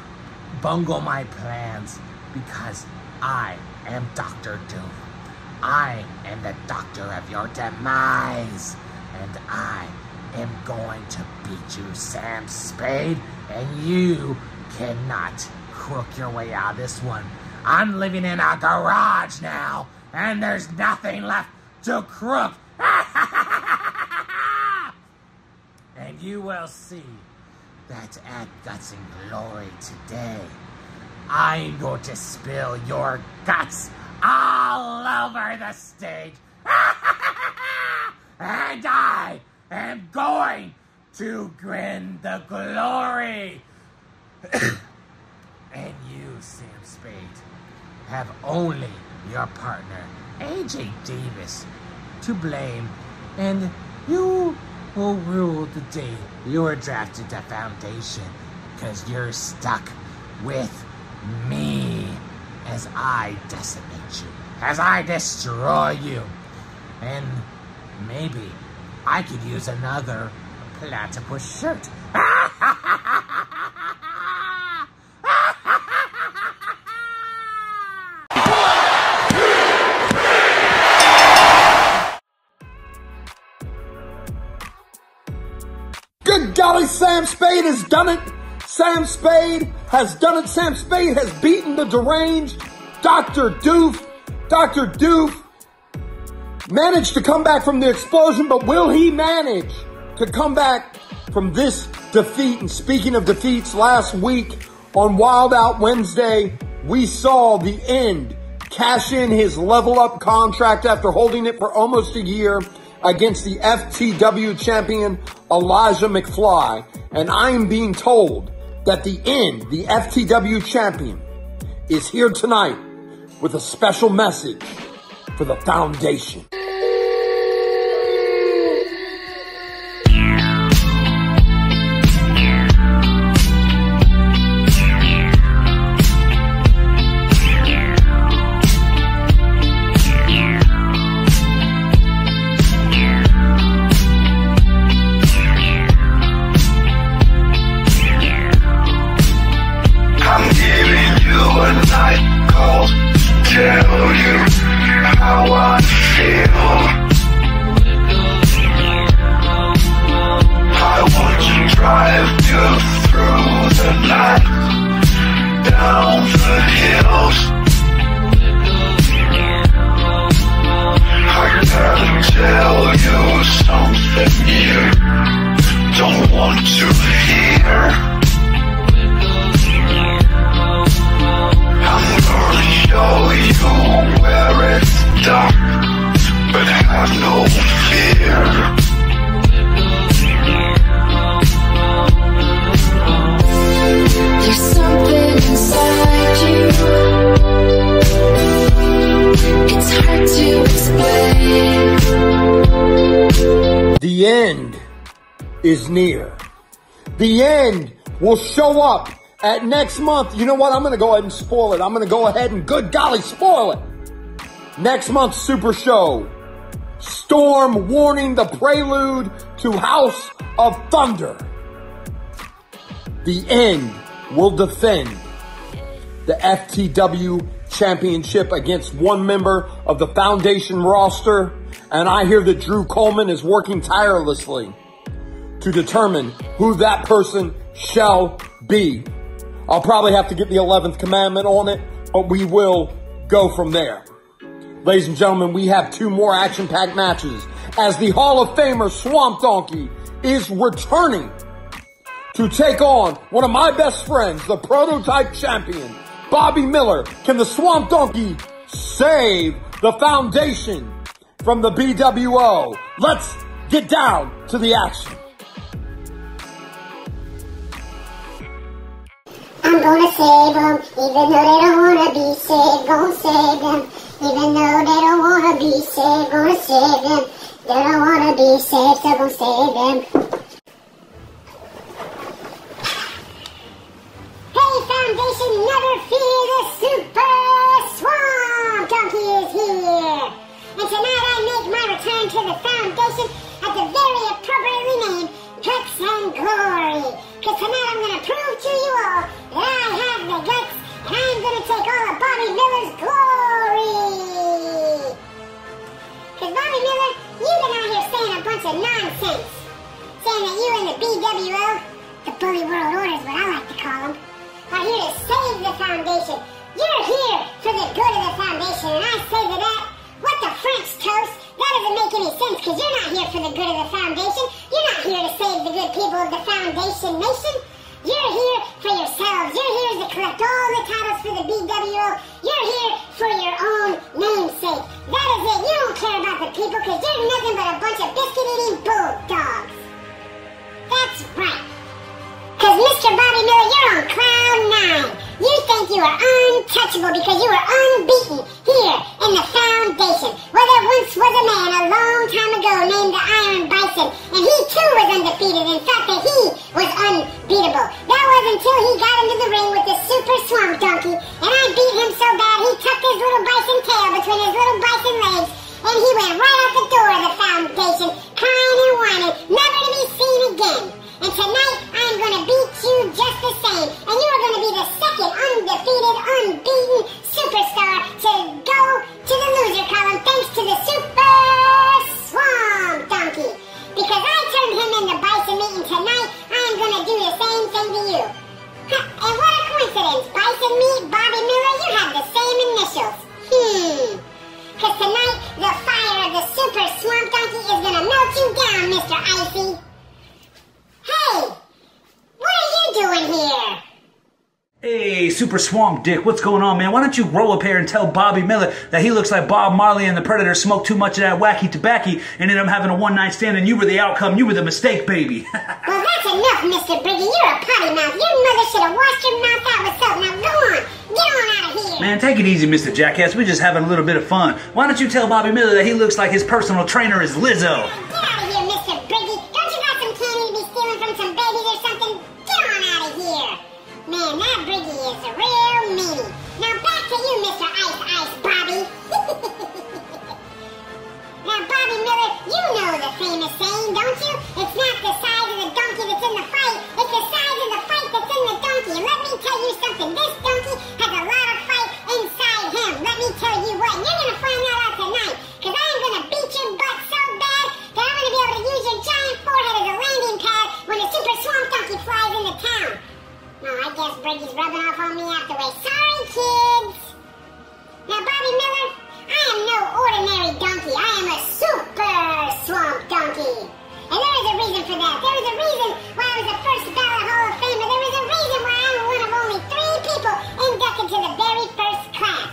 bungle my plans because I am Dr. Doom. I am the doctor of your demise, and I am going to beat you, Sam Spade, and you cannot crook your way out of this one. I'm living in a garage now and there's nothing left to crook. and you will see that at Guts and Glory today, I'm going to spill your guts all over the stage. and I am going to grin the glory. and you, Sam Spade, have only your partner, AJ Davis, to blame, and you will rule the day you are drafted to Foundation, because you're stuck with me as I decimate you, as I destroy you. And maybe I could use another platypus shirt. golly, Sam Spade has done it. Sam Spade has done it. Sam Spade has beaten the deranged Dr. Doof. Dr. Doof managed to come back from the explosion, but will he manage to come back from this defeat. And speaking of defeats, last week on Wild Out Wednesday, we saw the end cash in his level up contract after holding it for almost a year against the FTW champion Elijah McFly. And I am being told that the end, the FTW champion, is here tonight with a special message for the foundation. Is near. The end will show up at next month. You know what? I'm going to go ahead and spoil it. I'm going to go ahead and good golly spoil it. Next month's Super Show. Storm warning the prelude to House of Thunder. The end will defend the FTW championship against one member of the foundation roster. And I hear that Drew Coleman is working tirelessly to determine who that person shall be. I'll probably have to get the 11th commandment on it, but we will go from there. Ladies and gentlemen, we have two more action packed matches as the Hall of Famer Swamp Donkey is returning to take on one of my best friends, the prototype champion, Bobby Miller. Can the Swamp Donkey save the foundation from the BWO? Let's get down to the action. I'm gonna save them, even though they don't wanna be saved. Gonna save them, even though they don't wanna be saved. Gonna save them, they don't wanna be saved, so gonna save them. Hey, Foundation, never fear, the Super Swamp Donkey is here. And tonight I make my return to the Foundation at the very appropriately named Guts and Glory. Cause tonight I'm gonna prove to you all that I have the guts and I'm gonna take all of Bobby Miller's glory. Cause Bobby Miller, you've been out here saying a bunch of nonsense. Saying that you and the BWO, the Bully World Order is what I like to call them, are here to save the Foundation. You're here for the good of the Foundation, and I say to that, what the French toast? That doesn't make any sense because you're not here for the good of the Foundation. You're not here to save the good people of the Foundation Nation. You're here for yourselves. You're here to collect all the titles for the BWO. You're here for your own namesake. That is it. You don't care about the people because you're nothing but a bunch of biscuit-eating bulldogs. That's right. Because Mr. Bobby Miller, you're on cloud nine. You think you are untouchable because you were unbeaten here in the Foundation. Well, there once was a man a long time ago named the Iron Bison, and he too was undefeated and thought that he was unbeatable. That was until he got into the ring with the Super Swamp Donkey, and I beat him so bad he tucked his little bison tail between his little bison legs, and he went right out the door of the Foundation, crying and whining, never to be seen again. And tonight, I'm going to beat you just the same. And you are going to be the second undefeated, unbeaten superstar to go to the loser column thanks to the Super Swamp Donkey. Because I turned him into Bison Meat, and tonight, I am going to do the same thing to you. Huh, and what a coincidence. Bison Meat, Bobby Miller, you have the same initials. Hmm. Because tonight, the fire of the Super Swamp Donkey is going to melt you down, Mr. Icy. Hey! What are you doing here? Hey, Super Swamp Dick, what's going on, man? Why don't you roll up here and tell Bobby Miller that he looks like Bob Marley and the Predator smoked too much of that wacky tobacco and ended up having a one-night stand and you were the outcome, you were the mistake, baby. well, that's enough, Mr. Briggy. You're a potty mouth. Your mother should have washed your mouth out with soap. Now go on. Get on out of here. Man, take it easy, Mr. Jackass. We're just having a little bit of fun. Why don't you tell Bobby Miller that he looks like his personal trainer is Lizzo? Get out of here. Man, Briggy is a real meanie. Now back to you, Mr. Ice Ice Bobby. now, Bobby Miller, you know the famous saying, don't you? It's not the size of the donkey that's in the fight, it's the size of the fight that's in the donkey. Let me tell you something, this donkey has a lot of fight inside him. Let me tell you what, you're gonna find that out tonight. Cause I am gonna beat your butt so bad that I'm gonna be able to use your giant forehead as a landing pad when the super swamp donkey flies into town. No, I guess Briggy's rubbing off on me afterwards. Sorry, kids. Now, Bobby Miller, I am no ordinary donkey. I am a super swamp donkey. And there is a reason for that. There is a reason why I was the first ballot Hall of Famer. There is a reason why I'm one of only three people inducted to the very first class.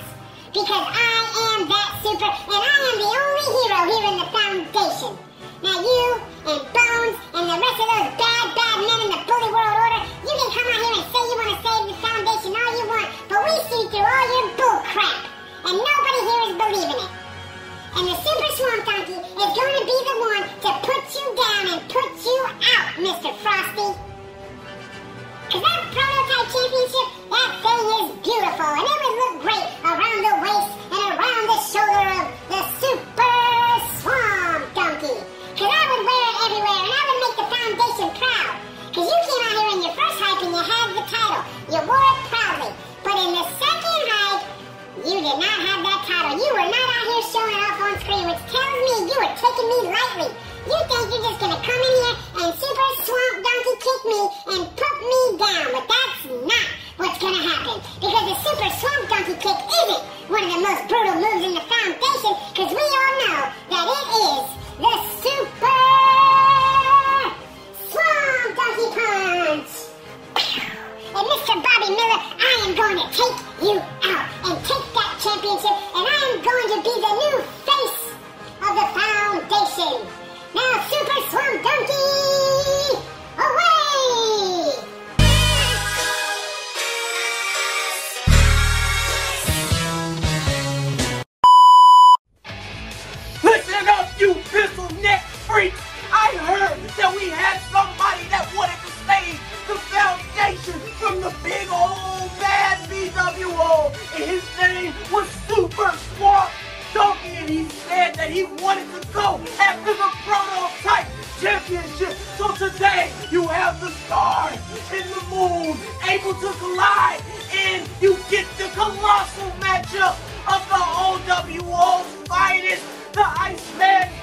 Because I am that super, and I am the only hero here in the Foundation. Now you and Bones and the rest of those bad, bad men in the bully world order, you can come out here and say you want to save the Foundation all you want, but we see through all your bull crap. And nobody here is believing it. And the Super Swamp Donkey is going to be the one to put you down and put you out, Mr. Frosty. Cause that prototype championship, that thing is beautiful, and it would look great around the waist and around the shoulder of the Super Swamp Donkey. Cause I would wear it everywhere, and I would make the foundation proud. Cause you came out here in your first hype and you had the title. You wore it proudly. But in the second hype, you did not have that title. You were not out here showing off on screen, which tells me you were taking me lightly. You think you're just gonna come in here and super swamp donkey kick me and put me down, but that's not what's gonna happen. Because the super swamp donkey kick isn't one of the most brutal moves in the foundation, because we all know that it is the super swamp donkey punch. And Mr. Bobby Miller, I am going to take you out and take that championship, and I am going to be the new face of the foundation. Now, Super Swamp Donkey, away! You pistol neck freaks! I heard that we had somebody that wanted to save the foundation from the big old bad BWO, and his name was Super Swamp Donkey, and he said that he wanted to go after the prototype championship. So today you have the stars and the moon able to collide, and you get the colossal matchup of the OWO's finest, the Iceman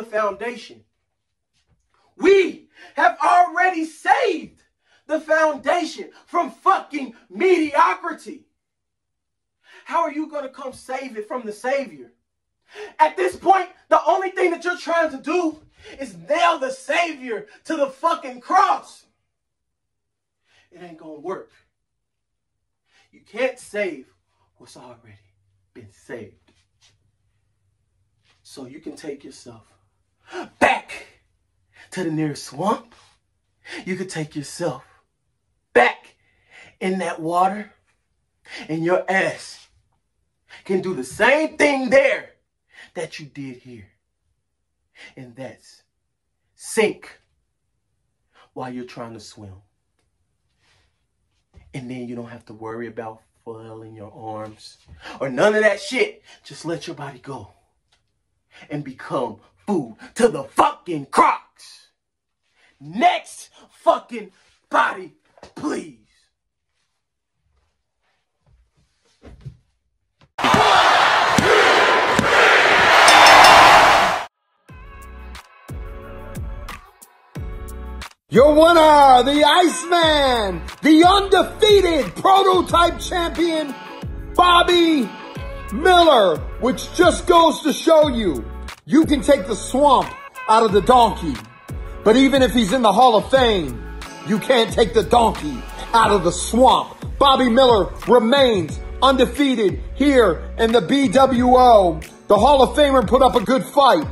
the foundation. We have already saved the foundation from fucking mediocrity. How are you going to come save it from the Savior? At this point, the only thing that you're trying to do is nail the Savior to the fucking cross. It ain't going to work. You can't save what's already been saved. So you can take yourself back to the nearest swamp. You could take yourself back in that water, and your ass can do the same thing there that you did here. And that's sink while you're trying to swim. And then you don't have to worry about flailing your arms or none of that shit. Just let your body go and become food to the fucking crocs. Next fucking body, please. Your winner, the Iceman, the undefeated prototype champion, Bobby Miller, which just goes to show you, you can take the swamp out of the donkey. But even if he's in the Hall of Fame, you can't take the donkey out of the swamp. Bobby Miller remains undefeated here in the BWO. The Hall of Famer put up a good fight.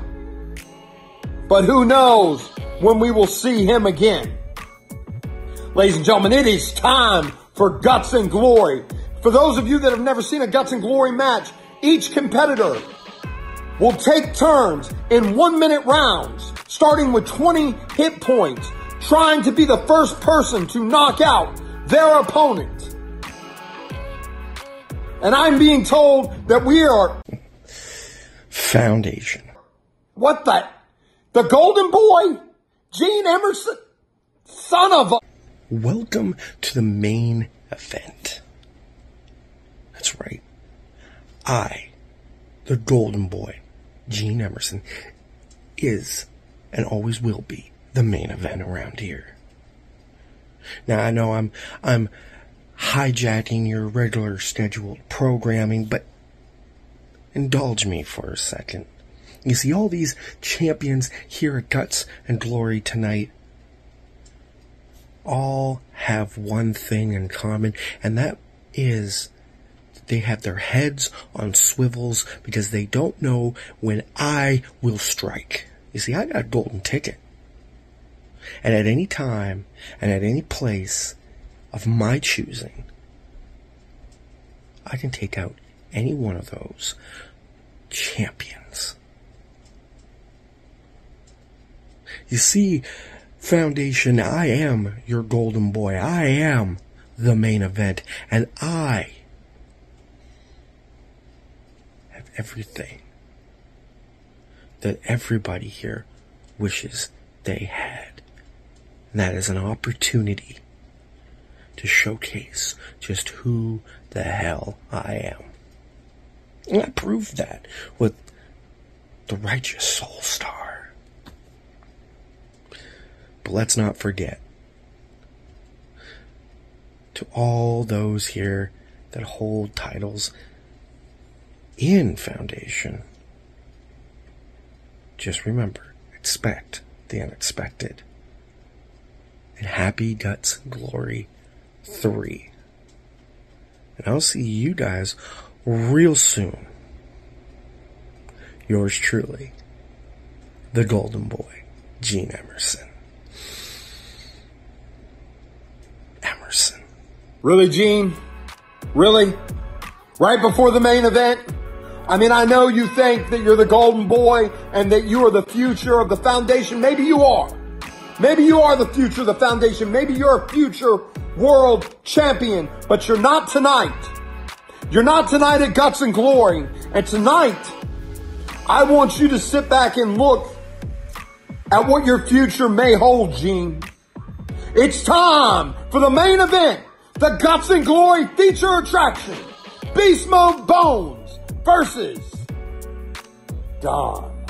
But who knows when we will see him again. Ladies and gentlemen, it is time for Guts and Glory. For those of you that have never seen a Guts and Glory match, each competitor will take turns in one minute rounds, starting with 20 hit points, trying to be the first person to knock out their opponent. And I'm being told that we are Foundation. what the the golden boy, Gene Emerson, son of a Welcome to the main event. That's right. I, the golden boy, Gene Emerson, is and always will be the main event around here. Now I know I'm I'm hijacking your regular scheduled programming, but indulge me for a second. You see, all these champions here at Guts and Glory tonight all have one thing in common, and that is they have their heads on swivels because they don't know when I will strike. You see, I got a golden ticket. And at any time and at any place of my choosing, I can take out any one of those champions. You see, Foundation, I am your golden boy. I am the main event. And I have everything that everybody here wishes they had. And that is an opportunity to showcase just who the hell I am. And I proved that with the Righteous Soul Star. But let's not forget to all those here that hold titles in Foundation. Just remember, expect the unexpected. And Happy Guts Glory 3. And I'll see you guys real soon. Yours truly, the Golden Boy, Gene Emerson. Emerson. Really, Gene? Really? Right before the main event? I mean, I know you think that you're the golden boy and that you are the future of the foundation. Maybe you are. Maybe you are the future of the foundation. Maybe you're a future world champion, but you're not tonight. You're not tonight at Guts and Glory. And tonight, I want you to sit back and look at what your future may hold, Gene. It's time for the main event, the Guts and Glory feature attraction, Beast Mode Bones versus Don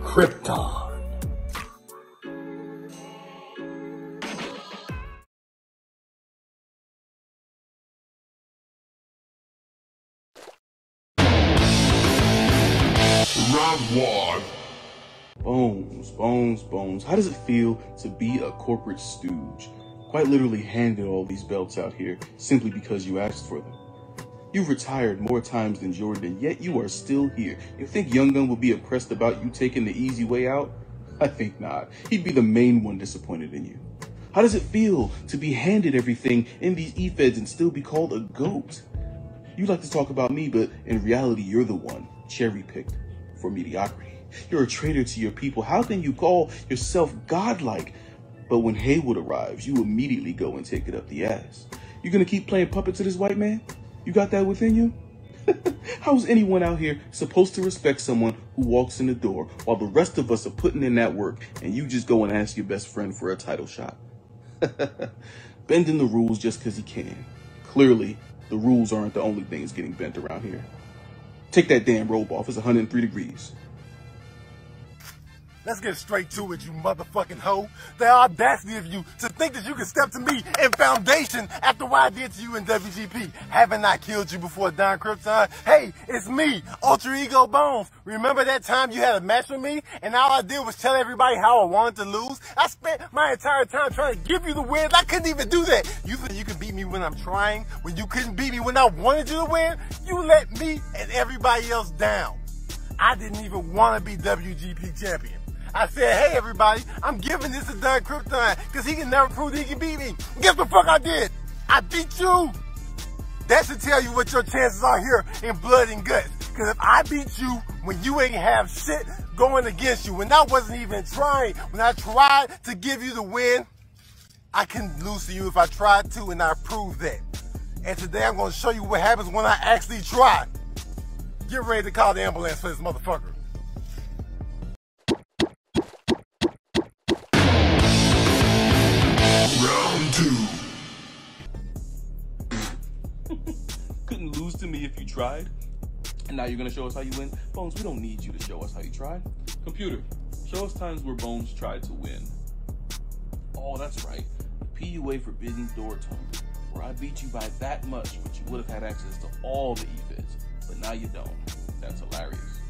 Krypton. Round one. Bones, bones, bones. How does it feel to be a corporate stooge? Quite literally handed all these belts out here simply because you asked for them. You've retired more times than Jordan, yet you are still here. You think Young Gun will be impressed about you taking the easy way out? I think not. He'd be the main one disappointed in you. How does it feel to be handed everything in these e-feds and still be called a goat? You like to talk about me, but in reality, you're the one cherry-picked for mediocrity. You're a traitor to your people. How can you call yourself godlike? But when Haywood arrives, you immediately go and take it up the ass. You're gonna keep playing puppet to this white man? You got that within you? How's anyone out here supposed to respect someone who walks in the door while the rest of us are putting in that work and you just go and ask your best friend for a title shot? Bending the rules just because he can. Clearly, the rules aren't the only things getting bent around here. Take that damn robe off. It's 103 degrees. Let's get straight to it, you motherfucking hoe. The audacity of you to think that you can step to me in Foundation after what I did to you in WGP. Haven't I killed you before, Don Krypton? Hey, it's me, Ultra Ego Bones. Remember that time you had a match with me and all I did was tell everybody how I wanted to lose? I spent my entire time trying to give you the win. I couldn't even do that. You think you can beat me when I'm trying? When you couldn't beat me when I wanted you to win? You let me and everybody else down. I didn't even want to be WGP champion. I said, hey everybody, I'm giving this to Don Krypton because he can never prove he can beat me. Guess what the fuck I did? I beat you. That should tell you what your chances are here in blood and guts. Because if I beat you when you ain't have shit going against you, when I wasn't even trying, when I tried to give you the win, I can lose to you if I tried to and I proved that. And today I'm going to show you what happens when I actually try. Get ready to call the ambulance for this motherfucker. Me if you tried. And now you're gonna show us how you win? Bones, we don't need you to show us how you tried. Computer, show us times where Bones tried to win. Oh, that's right. The PUA Forbidden Door tournament, where I beat you by that much, but you would have had access to all the events. But now you don't. That's hilarious.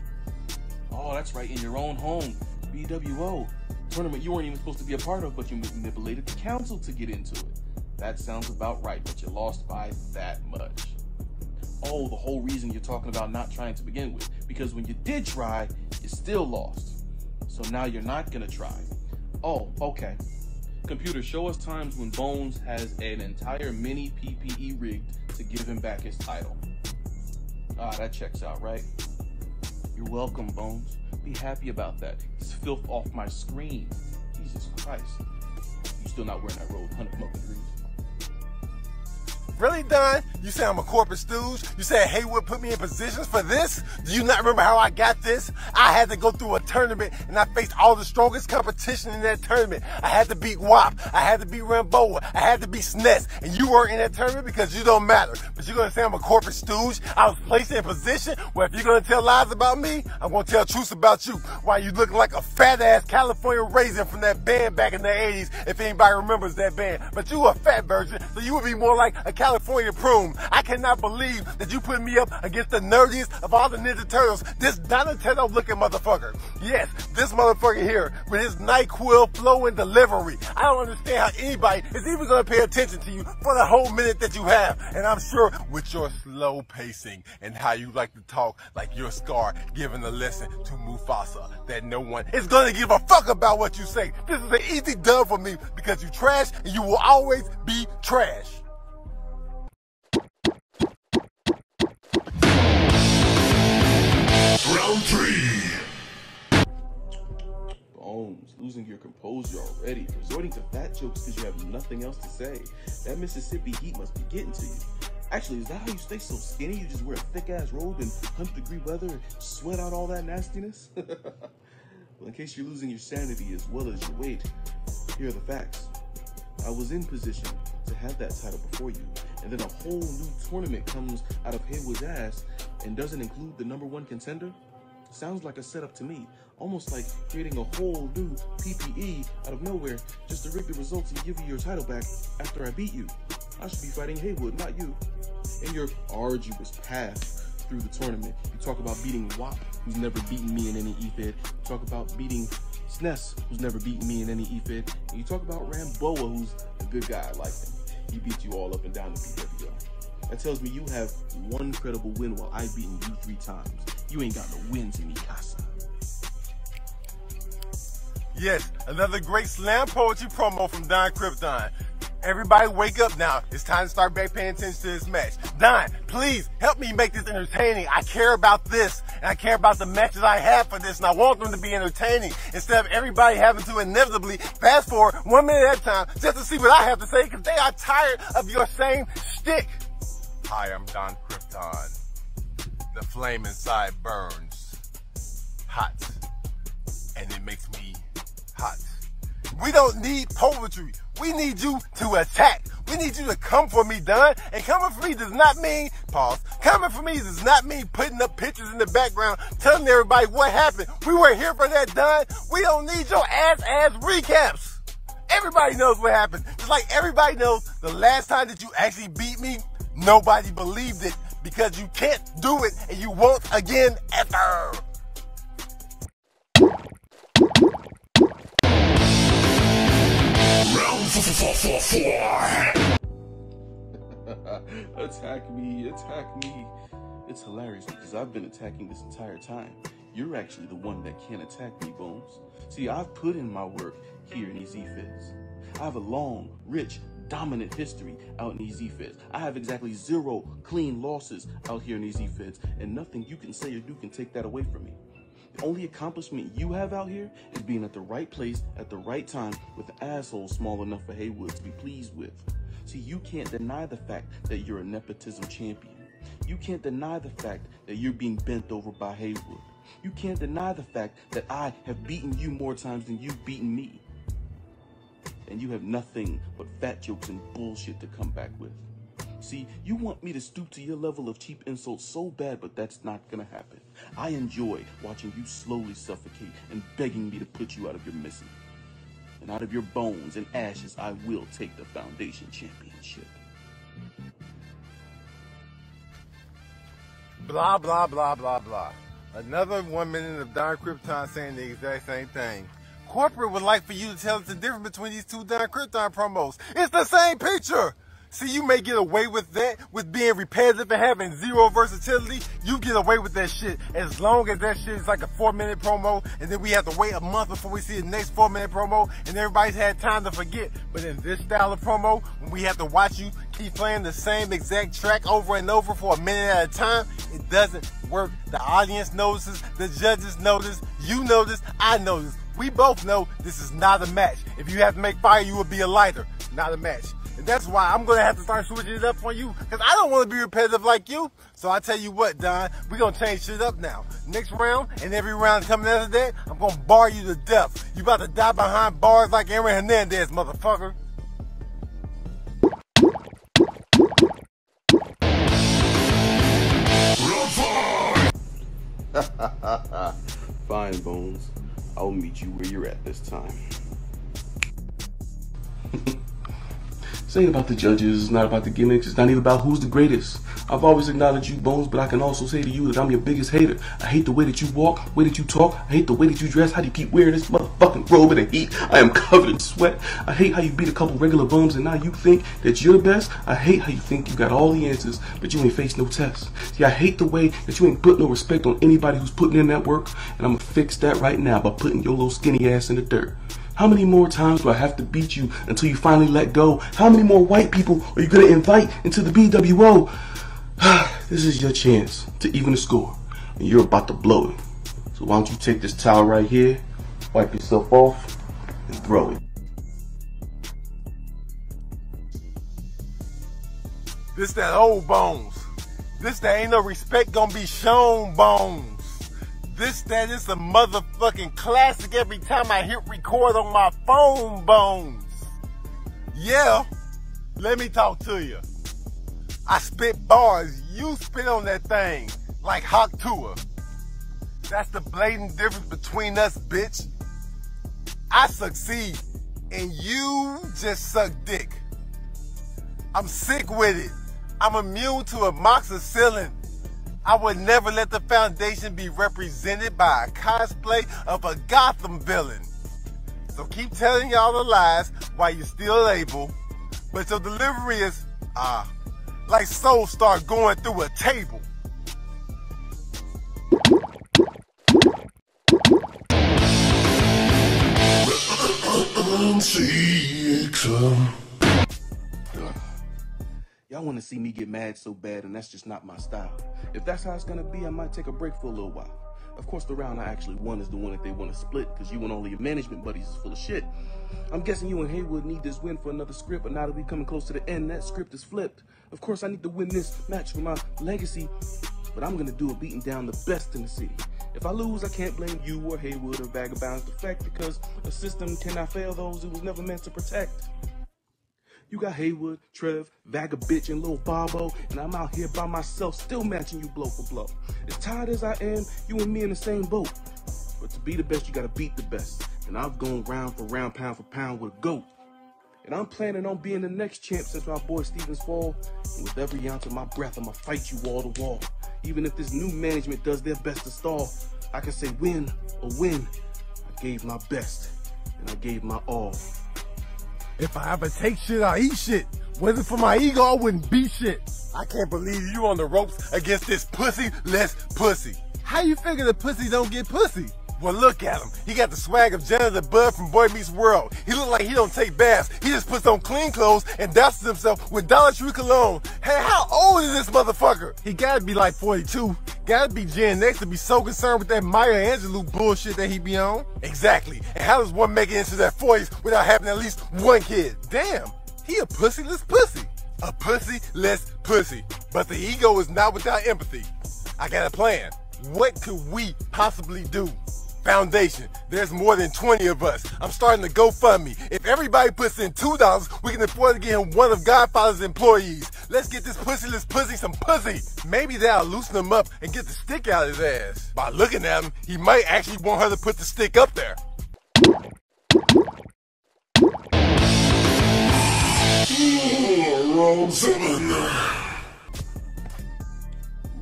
Oh, that's right, in your own home, BWO. Tournament you weren't even supposed to be a part of, but you manipulated the council to get into it. That sounds about right, but you lost by that much. Oh, the whole reason you're talking about not trying to begin with. Because when you did try, you still lost. So now you're not gonna try. Oh, okay. Computer, show us times when Bones has an entire mini PPE rigged to give him back his title. Ah, that checks out, right? You're welcome, Bones. Be happy about that. It's filth off my screen. Jesus Christ. You still not wearing that robe, 100 smoking degrees. Really, Don? You say I'm a corporate stooge? You say Haywood put me in positions for this? Do you not remember how I got this? I had to go through a tournament and I faced all the strongest competition in that tournament. I had to beat WAP. I had to beat Ramboa. I had to beat SNES. And you weren't in that tournament because you don't matter. But you're going to say I'm a corporate stooge? I was placed in a position where if you're going to tell lies about me, I'm going to tell truths about you. Why you look like a fat ass California raisin from that band back in the 80s, if anybody remembers that band. But you a fat version, so you would be more like a California Prune. I cannot believe that you put me up against the nerdiest of all the Ninja Turtles, this Donatello looking motherfucker. Yes, this motherfucker here with his NyQuil flow and delivery. I don't understand how anybody is even going to pay attention to you for the whole minute that you have. And I'm sure with your slow pacing and how you like to talk like you're Scar giving a lesson to Mufasa that no one is going to give a fuck about what you say. This is an easy dub for me because you trash and you will always be trash. Round three. Bones, losing your composure already, resorting to fat jokes because you have nothing else to say. That Mississippi heat must be getting to you. Actually, is that how you stay so skinny? You just wear a thick ass robe in 100 degree weather and sweat out all that nastiness? well, in case you're losing your sanity as well as your weight, here are the facts. I was in position to have that title before you, and then a whole new tournament comes out of Haywood's ass and doesn't include the number one contender? Sounds like a setup to me, almost like creating a whole new PPE out of nowhere just to rig the results and give you your title back after I beat you. I should be fighting Haywood, not you. In your arduous path through the tournament, you talk about beating WAP, who's never beaten me in any e-fed. You talk about beating SNES, who's never beaten me in any e-fed. And you talk about Ramboa, who's a good guy, I like him. He beat you all up and down the PWO. That tells me you have one credible win while I've beaten you three times. You ain't got no wins in Mikasa. Yes, another great slam poetry promo from Don Krypton. Everybody wake up now. It's time to start paying attention to this match. Don, please help me make this entertaining. I care about this and I care about the matches I have for this and I want them to be entertaining instead of everybody having to inevitably fast forward one minute at a time just to see what I have to say because they are tired of your same shtick. Hi, I'm Don Krypton. The flame inside burns hot and it makes me hot. We don't need poetry. We need you to attack. We need you to come for me, Don. And coming for me does not mean, pause, coming for me does not mean putting up pictures in the background, telling everybody what happened. We were here for that, Don. We don't need your ass ass recaps. Everybody knows what happened. Just like everybody knows the last time that you actually beat me, nobody believed it because you can't do it and you won't again ever. Round attack me, attack me. It's hilarious because I've been attacking this entire time. You're actually the one that can't attack me, Bones. See, I've put in my work here in these e-feds. I have a long, rich, dominant history out in these e-feds. I have exactly zero clean losses out here in these e-feds, and nothing you can say or do can take that away from me. Only accomplishment you have out here is being at the right place at the right time with an asshole small enough for Haywood to be pleased with. See, you can't deny the fact that you're a nepotism champion. You can't deny the fact that you're being bent over by Haywood. You can't deny the fact that I have beaten you more times than you've beaten me. And you have nothing but fat jokes and bullshit to come back with. See, you want me to stoop to your level of cheap insults so bad, but that's not gonna happen. I enjoy watching you slowly suffocate and begging me to put you out of your misery. And out of your bones and ashes, I will take the Foundation Championship. Blah, blah, blah, blah, blah. Another one minute of Don Krypton saying the exact same thing. Corporate would like for you to tell us the difference between these two Don Krypton promos. It's the same picture. See, you may get away with that, with being repetitive and having zero versatility. You get away with that shit as long as that shit is like a four minute promo, and then we have to wait a month before we see the next four minute promo, and everybody's had time to forget. But in this style of promo, when we have to watch you keep playing the same exact track over and over for a minute at a time, it doesn't work. The audience notices, the judges notice, you notice, I notice. We both know this is not a match. If you have to make fire, you would be a lighter, not a match. That's why I'm gonna have to start switching it up for you. Cause I don't wanna be repetitive like you. So I tell you what, Don, we gonna change shit up now. Next round and every round coming after that, I'm gonna bar you to death. You about to die behind bars like Aaron Hernandez, motherfucker. Fine, Bones. I'll meet you where you're at this time. This ain't about the judges, it's not about the gimmicks, it's not even about who's the greatest. I've always acknowledged you, Bones, but I can also say to you that I'm your biggest hater. I hate the way that you walk, the way that you talk, I hate the way that you dress, how do you keep wearing this motherfucking robe in the heat? I am covered in sweat. I hate how you beat a couple regular bums and now you think that you're the best. I hate how you think you got all the answers, but you ain't faced no tests. See, I hate the way that you ain't put no respect on anybody who's putting in that work, and I'm gonna fix that right now by putting your little skinny ass in the dirt. How many more times do I have to beat you until you finally let go? How many more white people are you gonna invite into the BWO? this is your chance to even the score, and you're about to blow it. So why don't you take this towel right here, wipe yourself off, and throw it. This that old bones. This that ain't no respect gonna be shown bones. This that is a motherfucking classic every time I hit record on my phone bones. Yeah, let me talk to you. I spit bars, you spit on that thing like Hawk Tuah. That's the blatant difference between us, bitch. I succeed and you just suck dick. I'm sick with it. I'm immune to amoxicillin. I would never let the foundation be represented by a cosplay of a Gotham villain. So keep telling y'all the lies while you're still able, but your delivery is, ah, like Soul Star going through a table. Y'all want to see me get mad so bad, and that's just not my style. If that's how it's gonna be, I might take a break for a little while. Of course, the round I actually won is the one that they want to split, because you and all your management buddies is full of shit. I'm guessing you and Haywood need this win for another script, but now that we're coming close to the end, that script is flipped. Of course, I need to win this match for my legacy, but I'm gonna do it beating down the best in the city. If I lose, I can't blame you or Haywood or Vagabond's effect because a system cannot fail those it was never meant to protect. You got Haywood, Trev, Vagabitch, and Lil Bobo, and I'm out here by myself still matching you blow for blow. As tired as I am, you and me in the same boat. But to be the best, you gotta beat the best. And I've gone round for round, pound for pound with a GOAT. And I'm planning on being the next champ since my boy Stevens fall. And with every ounce of my breath, I'ma fight you wall to wall. Even if this new management does their best to stall, I can say win or win. I gave my best, and I gave my all. If I ever take shit, I eat shit. Wasn't for my ego, I wouldn't be shit. I can't believe you on the ropes against this pussy less pussy. How you figure the pussy don't get pussy? Well, look at him. He got the swag of Janitor Bud from Boy Meets World. He look like he don't take baths. He just puts on clean clothes and douses himself with Dollar Tree cologne. Hey, how old is this motherfucker? He gotta be like 42. Gotta be Gen X to be so concerned with that Maya Angelou bullshit that he be on. Exactly. And how does one make it into their 40s without having at least one kid? Damn, he a pussyless pussy. A pussy-less pussy. But the ego is not without empathy. I got a plan. What could we possibly do? Foundation. There's more than 20 of us. I'm starting to GoFundMe. If everybody puts in $2, we can afford to get him one of Godfather's employees. Let's get this pussyless pussy some pussy. Maybe that'll loosen him up and get the stick out of his ass. By looking at him, he might actually want her to put the stick up there.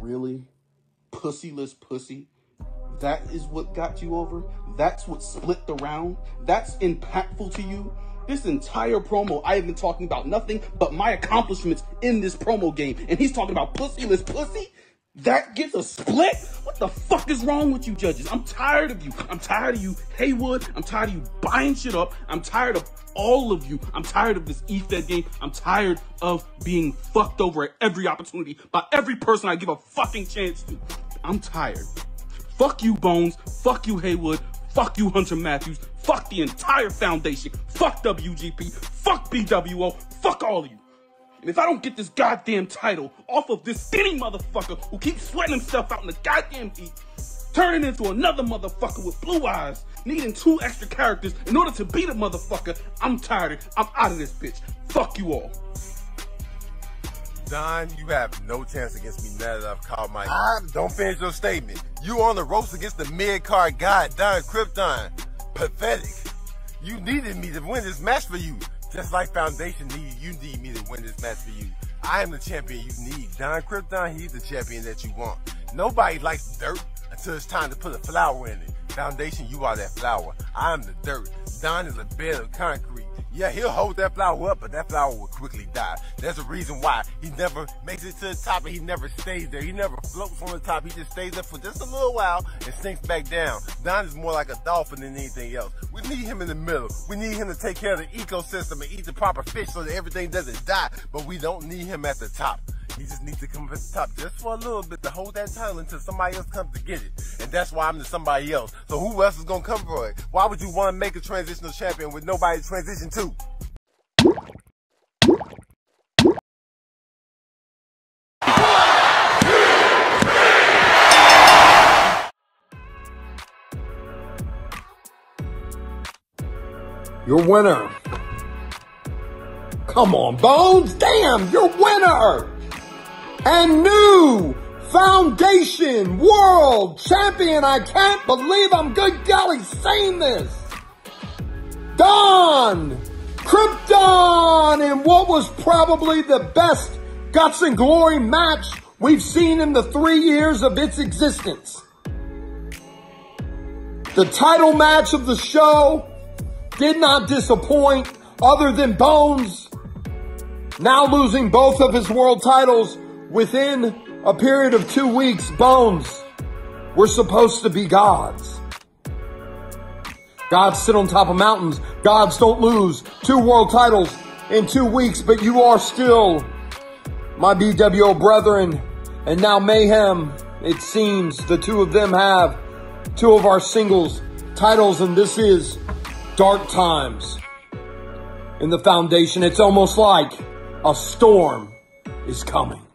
Really? Pussyless pussy? That is what got you over? That's what split the round? That's impactful to you? This entire promo, I have been talking about nothing but my accomplishments in this promo game. And he's talking about pussyless pussy? That gets a split? What the fuck is wrong with you judges? I'm tired of you. I'm tired of you, Haywood. I'm tired of you buying shit up. I'm tired of all of you. I'm tired of this E-Fed game. I'm tired of being fucked over at every opportunity by every person I give a fucking chance to. I'm tired. Fuck you, Bones. Fuck you, Haywood. Fuck you, Hunter Matthews. Fuck the entire foundation. Fuck WGP. Fuck BWO. Fuck all of you. And if I don't get this goddamn title off of this skinny motherfucker who keeps sweating himself out in the goddamn heat, turning into another motherfucker with blue eyes, needing two extra characters in order to beat a motherfucker, I'm tired. I'm out of this bitch. Fuck you all. Don, you have no chance against me now that I've called my. Ah, don't finish your statement. You on the ropes against the mid card guy, Don Krypton. Pathetic. You needed me to win this match for you. Just like Foundation need you need me to win this match for you. I am the champion you need. Don Krypton, he's the champion that you want. Nobody likes dirt until it's time to put a flower in it. Foundation, you are that flower. I am the dirt. Don is a bed of concrete. Yeah, he'll hold that flower up, but that flower will quickly die. There's a reason why he never makes it to the top and he never stays there. He never floats on the top. He just stays there for just a little while and sinks back down. Don is more like a dolphin than anything else. We need him in the middle. We need him to take care of the ecosystem and eat the proper fish so that everything doesn't die. But we don't need him at the top. He just needs to come up at the top just for a little bit to hold that title until somebody else comes to get it. And that's why I'm the somebody else. So who else is gonna come for it? Why would you want to make a transitional champion with nobody to transition to? Your winner. Come on, Bones. Damn, your winner. And new Foundation World Champion. I can't believe I'm good golly saying this. Don Krypton in what was probably the best guts and glory match we've seen in the three years of its existence. The title match of the show did not disappoint other than Bones now losing both of his world titles within a period of two weeks. Bones, we're supposed to be gods. Gods sit on top of mountains. Gods don't lose two world titles in two weeks, but you are still my BWO brethren. And now Mayhem, it seems the two of them have two of our singles titles, and this is dark times in the foundation. It's almost like a storm is coming.